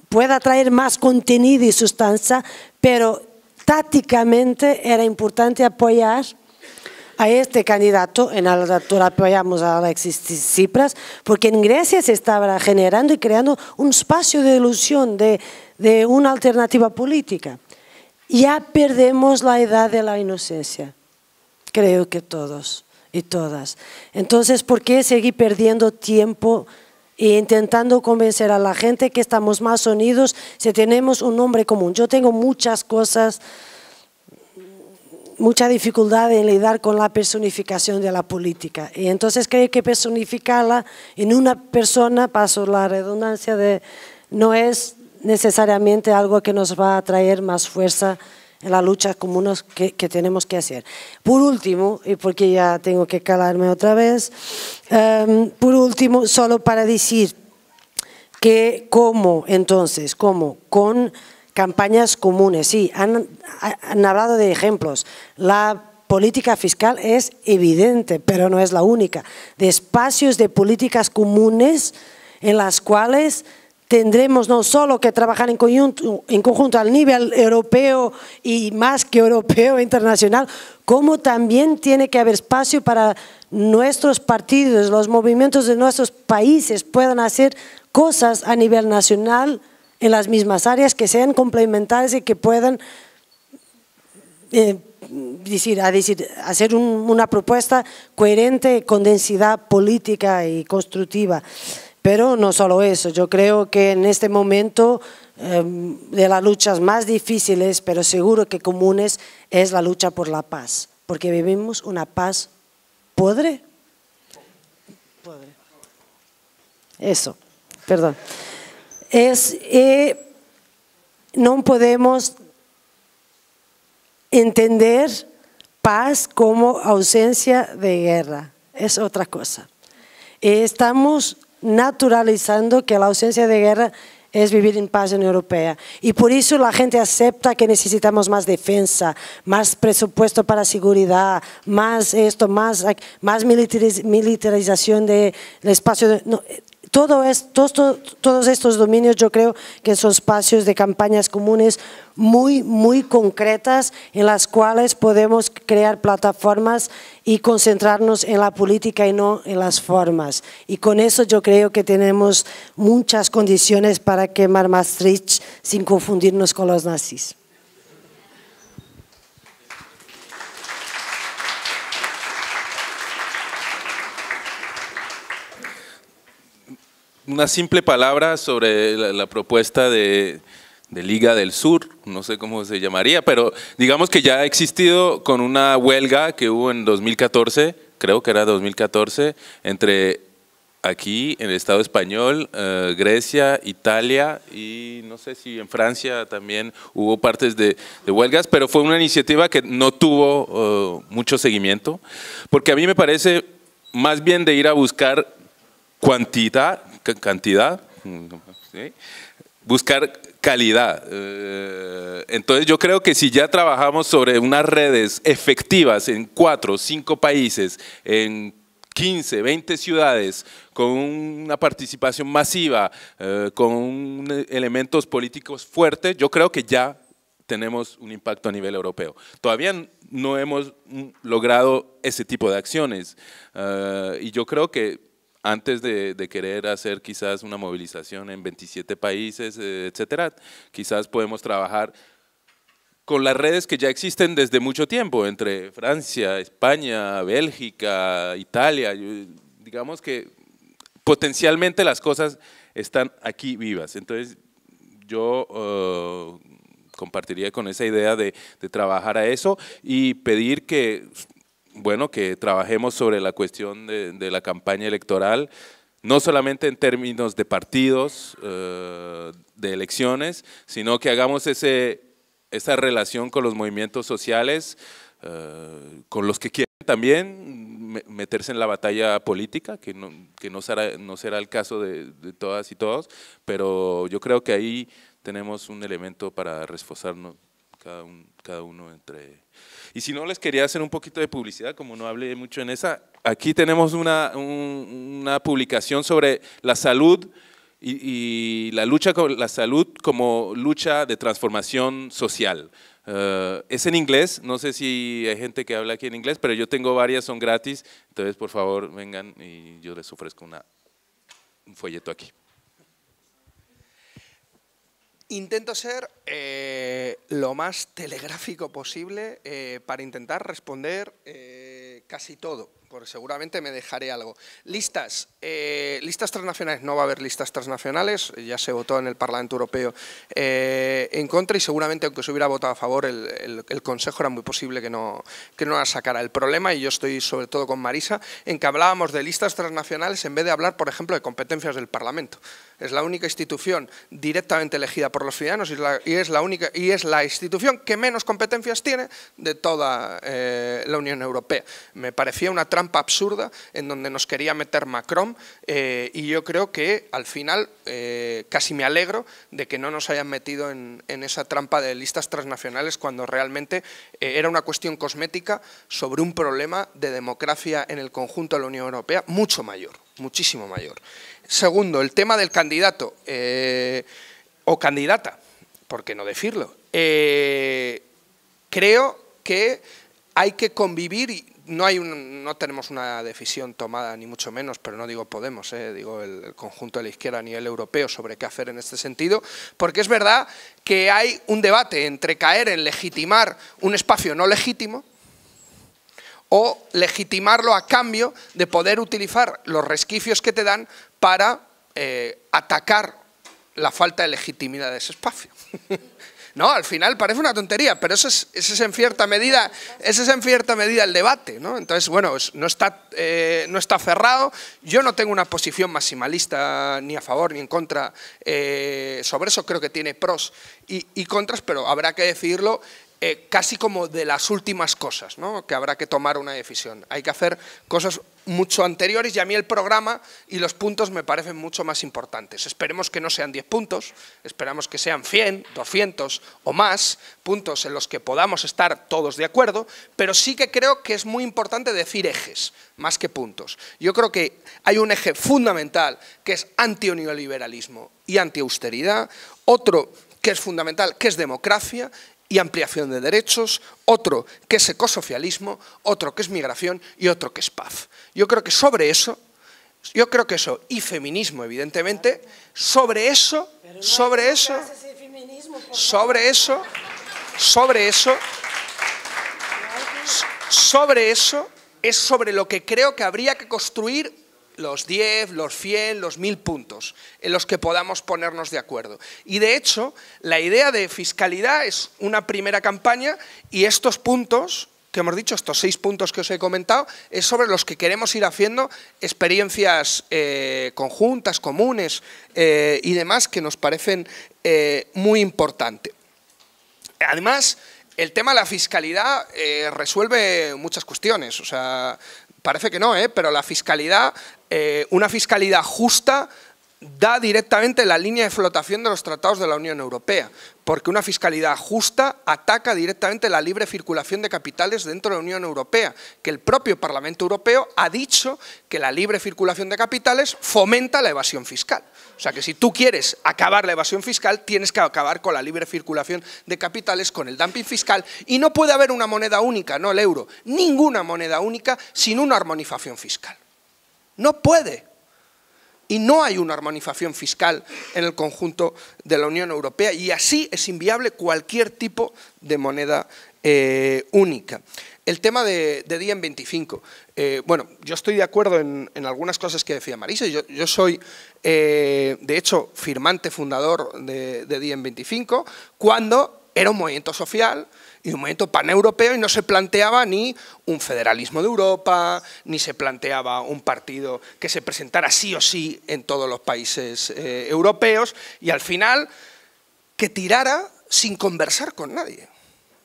pueda traer más contenido y sustancia, pero tácticamente era importante apoyar a este candidato, en la altura apoyamos a Alexis Tsipras, porque en Grecia se estaba generando y creando un espacio de ilusión de, de una alternativa política. Ya perdemos la edad de la inocencia, creo que todos y todas. Entonces, ¿por qué seguir perdiendo tiempo e intentando convencer a la gente que estamos más unidos si tenemos un nombre común? Yo tengo muchas cosas mucha dificultad en lidiar con la personificación de la política. Y entonces creo que personificarla en una persona, paso la redundancia, de, no es necesariamente algo que nos va a traer más fuerza en la lucha común que, que, tenemos que hacer. Por último, y porque ya tengo que calarme otra vez, um, por último, solo para decir que cómo entonces, cómo con campañas comunes, sí, han, hablado de ejemplos. La política fiscal es evidente, pero no es la única. De espacios de políticas comunes en las cuales tendremos no solo que trabajar en conjunto, en conjunto al nivel europeo y más que europeo internacional, como también tiene que haber espacio para nuestros partidos, los movimientos de nuestros países puedan hacer cosas a nivel nacional en las mismas áreas, que sean complementarias y que puedan eh, decir, a decir, hacer un, una propuesta coherente con densidad política y constructiva. Pero no solo eso, yo creo que en este momento eh, de las luchas más difíciles, pero seguro que comunes, es la lucha por la paz, porque vivimos una paz podre. Eso, perdón es eh, no podemos entender paz como ausencia de guerra, es otra cosa. Estamos naturalizando que la ausencia de guerra es vivir en paz en Europea. Y por eso la gente acepta que necesitamos más defensa, más presupuesto para seguridad, más esto, más, más militarización del espacio. De, todo es, todos, todos estos dominios yo creo que son espacios de campañas comunes muy, muy concretas en las cuales podemos crear plataformas y concentrarnos en la política y no en las formas. Y con eso yo creo que tenemos muchas condiciones para quemar Maastricht sin confundirnos con los nazis. Una simple palabra sobre la, propuesta de, Liga del Sur, no sé cómo se llamaría, pero digamos que ya ha existido con una huelga que hubo en 2014, creo que era 2014, entre aquí en el Estado español, eh, Grecia, Italia y no sé si en Francia también hubo partes de, huelgas, pero fue una iniciativa que no tuvo eh, mucho seguimiento, porque a mí me parece más bien de ir a buscar cantidad, cantidad, buscar calidad. Eh, entonces yo creo que si ya trabajamos sobre unas redes efectivas en cuatro, cinco países, en 15, 20 ciudades, con una participación masiva, eh, con elementos políticos fuertes, yo creo que ya tenemos un impacto a nivel europeo. Todavía no hemos logrado ese tipo de acciones eh, y yo creo que antes de, querer hacer quizás una movilización en 27 países, eh, etcétera, quizás podemos trabajar con las redes que ya existen desde mucho tiempo, entre Francia, España, Bélgica, Italia. Digamos que potencialmente las cosas están aquí vivas. Entonces, yo uh, compartiría con esa idea de, de trabajar a eso y pedir que bueno, que trabajemos sobre la cuestión de, la campaña electoral, no solamente en términos de partidos, eh, de elecciones, sino que hagamos ese, esa relación con los movimientos sociales, eh, con los que quieren también meterse en la batalla política, que no, que no, será, no será el caso de, todas y todos, pero yo creo que ahí tenemos un elemento para reforzarnos cada, cada uno entre... Y si no, les quería hacer un poquito de publicidad, como no hablé mucho en esa. Aquí tenemos una, una publicación sobre la salud y, la lucha con la salud como lucha de transformación social. Eh, es en inglés, no sé si hay gente que habla aquí en inglés, pero yo tengo varias, son gratis, entonces por favor vengan y yo les ofrezco una, un folleto aquí. Intento ser eh, lo más telegráfico posible eh, para intentar responder casi todo porque seguramente me dejaré algo. Listas, eh, listas transnacionales, no va a haber listas transnacionales, ya se votó en el Parlamento Europeo eh, en contra y seguramente aunque se hubiera votado a favor, el, Consejo era muy posible que no, que no la sacara. El problema, y yo estoy sobre todo con Marisa, en que hablábamos de listas transnacionales en vez de hablar, por ejemplo, de competencias del Parlamento. Es la única institución directamente elegida por los ciudadanos y, es la única y es la institución que menos competencias tiene de toda eh, la Unión Europea. Me parecía una trampa absurda en donde nos quería meter Macron eh, y yo creo que al final eh, casi me alegro de que no nos hayan metido en, esa trampa de listas transnacionales cuando realmente era una cuestión cosmética sobre un problema de democracia en el conjunto de la Unión Europea mucho mayor, muchísimo mayor. Segundo, el tema del candidato eh, o candidata, ¿por qué no decirlo? Eh, creo que hay que convivir no, hay no tenemos una decisión tomada, ni mucho menos, pero no digo Podemos, eh, digo el, conjunto de la izquierda a nivel europeo sobre qué hacer en este sentido, porque es verdad que hay un debate entre caer en legitimar un espacio no legítimo, o legitimarlo a cambio de poder utilizar los resquicios que te dan para eh, atacar la falta de legitimidad de ese espacio. no, al final parece una tontería, pero eso es, es en cierta medida, ese es en cierta medida el debate, ¿no? Entonces, bueno, no está, eh, no está cerrado. Yo no tengo una posición maximalista ni a favor ni en contra eh, sobre eso. Creo que tiene pros y, y contras, pero habrá que decirlo eh, casi como de las últimas cosas, ¿no? que habrá que tomar una decisión. Hay que hacer cosas mucho anteriores y a mí el programa y los puntos me parecen mucho más importantes. Esperemos que no sean 10 puntos, esperamos que sean 100, 200 o más puntos en los que podamos estar todos de acuerdo, pero sí que creo que es muy importante decir ejes más que puntos. Yo creo que hay un eje fundamental que es anti-neoliberalismo y anti-austeridad, otro que es fundamental, que es democracia, y ampliación de derechos, otro que es ecosocialismo, otro que es migración y otro que es paz. Yo creo que sobre eso, yo creo que eso, y feminismo evidentemente, sobre eso, sobre eso, sobre eso, sobre eso, sobre eso, es sobre lo que creo que habría que construir los 10, los 100, los 1000 puntos en los que podamos ponernos de acuerdo. Y de hecho, la idea de fiscalidad es una primera campaña y estos puntos que hemos dicho, estos seis puntos que os he comentado, es sobre los que queremos ir haciendo experiencias eh, conjuntas, comunes eh, y demás que nos parecen eh, muy importantes. Además, el tema de la fiscalidad resuelve muchas cuestiones. O sea, parece que no, ¿eh? pero la fiscalidad, eh, una fiscalidad justa da directamente la línea de flotación de los tratados de la Unión Europea, porque una fiscalidad justa ataca directamente la libre circulación de capitales dentro de la Unión Europea, que el propio Parlamento Europeo ha dicho que la libre circulación de capitales fomenta la evasión fiscal. O sea que si tú quieres acabar la evasión fiscal, tienes que acabar con la libre circulación de capitales, con el dumping fiscal, y no puede haber una moneda única, no el euro, ninguna moneda única sin una armonización fiscal. No puede. Y no hay una armonización fiscal en el conjunto de la Unión Europea y así es inviable cualquier tipo de moneda eh, única. El tema de, Diem 25. Eh, bueno, yo estoy de acuerdo en, algunas cosas que decía Marisa. Yo, soy, eh, de hecho, firmante fundador de, de Diem 25, cuando era un movimiento social y un movimiento paneuropeo y no se planteaba ni un federalismo de Europa, ni se planteaba un partido que se presentara sí o sí en todos los países eh, europeos y al final que tirara sin conversar con nadie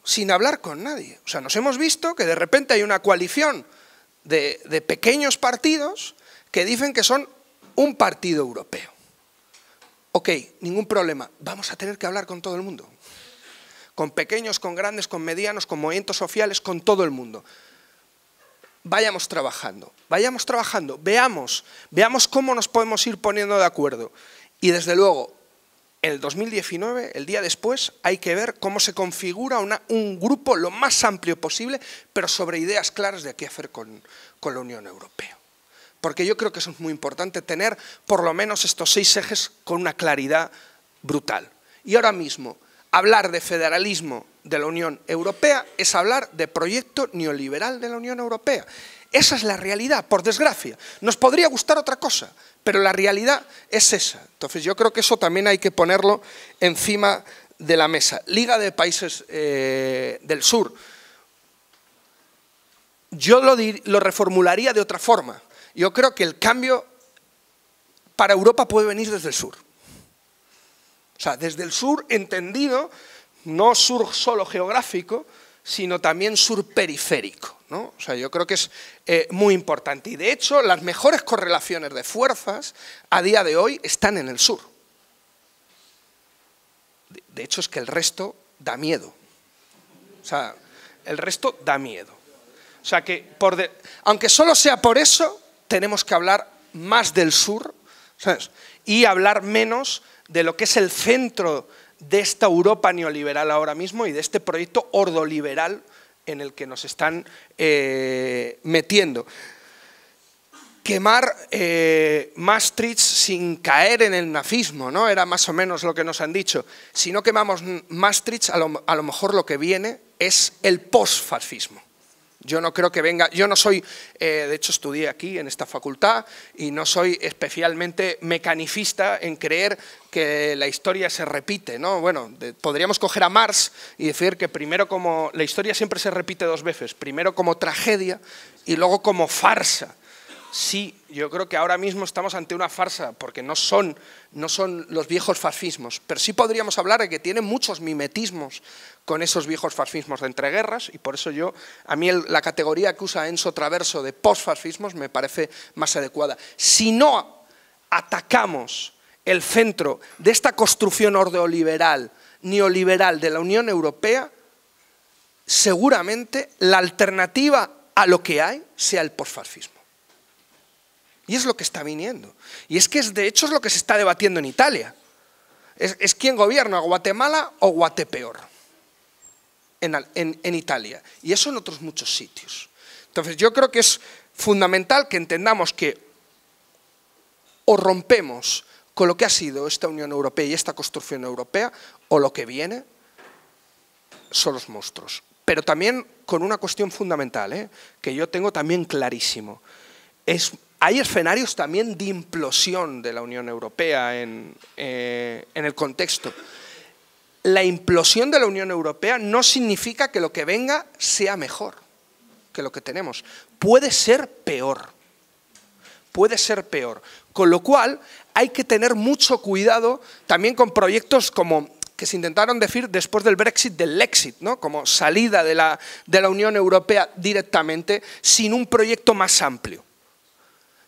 sin hablar con nadie. O sea, nos hemos visto que de repente hay una coalición de, de pequeños partidos que dicen que son un partido europeo. Ok, ningún problema, vamos a tener que hablar con todo el mundo. Con pequeños, con grandes, con medianos, con movimientos sociales, con todo el mundo vayamos trabajando, vayamos trabajando, veamos, veamos cómo nos podemos ir poniendo de acuerdo. Y desde luego, en el 2019, el día después, hay que ver cómo se configura un grupo lo más amplio posible, pero sobre ideas claras de qué hacer con, con la Unión Europea. Porque yo creo que eso es muy importante, tener por lo menos estos seis ejes con una claridad brutal. Y ahora mismo, hablar de federalismo de la Unión Europea es hablar de proyecto neoliberal de la Unión Europea. Esa es la realidad, por desgracia. Nos podría gustar otra cosa, pero la realidad es esa. Entonces yo creo que eso también hay que ponerlo encima de la mesa. Liga de Países eh, del Sur. Yo lo, lo reformularía de otra forma. Yo creo que el cambio para Europa puede venir desde el sur. O sea, desde el sur entendido, no sur solo geográfico, sino también sur periférico. ¿no? O sea, yo creo que es eh, muy importante. Y de hecho, las mejores correlaciones de fuerzas a día de hoy están en el sur. De hecho, es que el resto da miedo. O sea, el resto da miedo. O sea que, por aunque solo sea por eso, tenemos que hablar más del sur ¿sabes? y hablar menos de lo que es el centro de esta Europa neoliberal ahora mismo y de este proyecto ordoliberal en el que nos están eh, metiendo. Quemar eh, Maastricht sin caer en el nazismo, ¿no? Era más o menos lo que nos han dicho. Si no quemamos Maastricht, a lo mejor lo que viene es el postfascismo. Yo no creo que venga, yo no soy, eh, de hecho estudié aquí en esta facultad y no soy especialmente mecanifista en creer que la historia se repite, ¿no? Bueno, podríamos coger a Marx y decir que primero como, la historia siempre se repite dos veces, primero como tragedia y luego como farsa. Sí, yo creo que ahora mismo estamos ante una farsa, porque no son, no son los viejos fascismos, pero sí podríamos hablar de que tiene muchos mimetismos con esos viejos fascismos de entreguerras, y por eso yo, a mí la categoría que usa Enzo Traverso de postfascismos me parece más adecuada. Si no atacamos el centro de esta construcción ordeoliberal, neoliberal de la Unión Europea, seguramente la alternativa a lo que hay sea el postfascismo. Y es lo que está viniendo. Y es que es, de hecho es lo que se está debatiendo en Italia. Es, quién gobierna, Guatemala o Guatepeor, en, Italia. Y eso en otros muchos sitios. Entonces yo creo que es fundamental que entendamos que o rompemos con lo que ha sido esta Unión Europea y esta construcción europea, o lo que viene son los monstruos. Pero también con una cuestión fundamental, ¿eh? que yo tengo también clarísimo. Es hay escenarios también de implosión de la Unión Europea en, eh, en, el contexto. La implosión de la Unión Europea no significa que lo que venga sea mejor que lo que tenemos. Puede ser peor. Puede ser peor. Con lo cual hay que tener mucho cuidado también con proyectos como que se intentaron decir después del Brexit del Lexit, ¿no? como salida de la, de la Unión Europea directamente, sin un proyecto más amplio.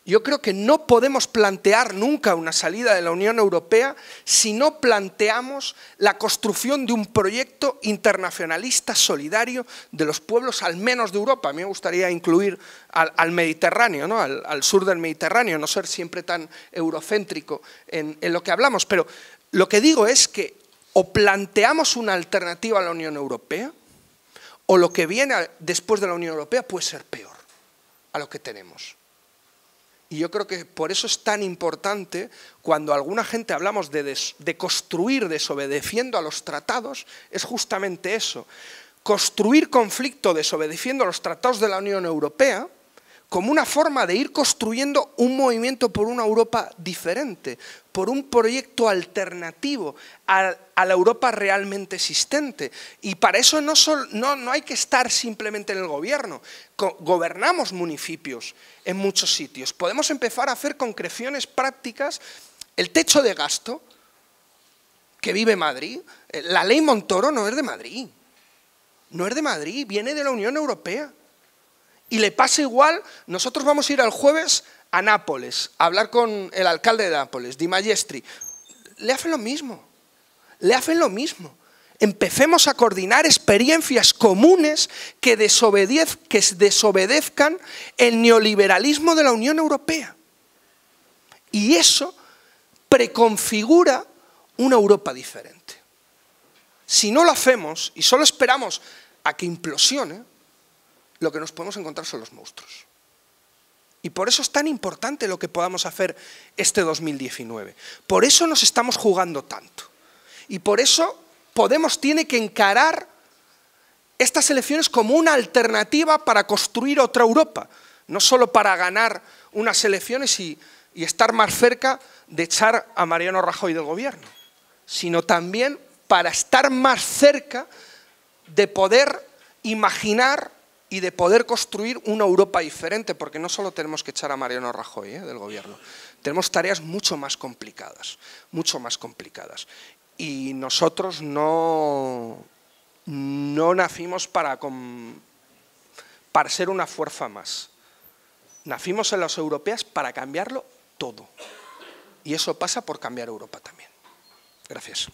Yo creo que no podemos plantear nunca una salida de la Unión Europea si no planteamos la construcción de un proyecto internacionalista solidario de los pueblos, al menos de Europa. A mí me gustaría incluir al, Mediterráneo, ¿no? al, sur del Mediterráneo, no ser siempre tan eurocéntrico en, en lo que hablamos. Pero lo que digo es que o planteamos una alternativa a la Unión Europea, o lo que viene después de la Unión Europea puede ser peor a lo que tenemos. Y yo creo que por eso es tan importante cuando alguna gente hablamos de, de, construir desobedeciendo a los tratados, es justamente eso. Construir conflicto desobedeciendo a los tratados de la Unión Europea como una forma de ir construyendo un movimiento por una Europa diferente, por un proyecto alternativo a, la Europa realmente existente. Y para eso no, hay que estar simplemente en el gobierno. gobernamos municipios en muchos sitios. Podemos empezar a hacer concreciones prácticas. El techo de gasto que vive Madrid, eh, la ley Montoro no es de Madrid. No es de Madrid, viene de la Unión Europea Y le pasa igual, nosotros vamos a ir el jueves a Nápoles, a hablar con el alcalde de Nápoles, Di Magestri. Le hacen lo mismo, le hacen lo mismo. Empecemos a coordinar experiencias comunes que desobedezcan el neoliberalismo de la Unión Europea. Y eso preconfigura una Europa diferente. Si no lo hacemos y solo esperamos a que implosione, lo que nos podemos encontrar son los monstruos. Y por eso es tan importante lo que podamos hacer este 2019. Por eso nos estamos jugando tanto. Y por eso Podemos tiene que encarar estas elecciones como una alternativa para construir otra Europa, no solo para ganar unas elecciones y, y estar más cerca de echar a Mariano Rajoy del gobierno, sino también para estar más cerca de poder imaginar y de poder construir una Europa diferente, porque no solo tenemos que echar a Mariano Rajoy ¿eh? del gobierno, tenemos tareas mucho más complicadas, mucho más complicadas. Y nosotros no, no nacimos para, para ser una fuerza más. Nacimos en las europeas para cambiarlo todo. Y eso pasa por cambiar Europa también. Gracias.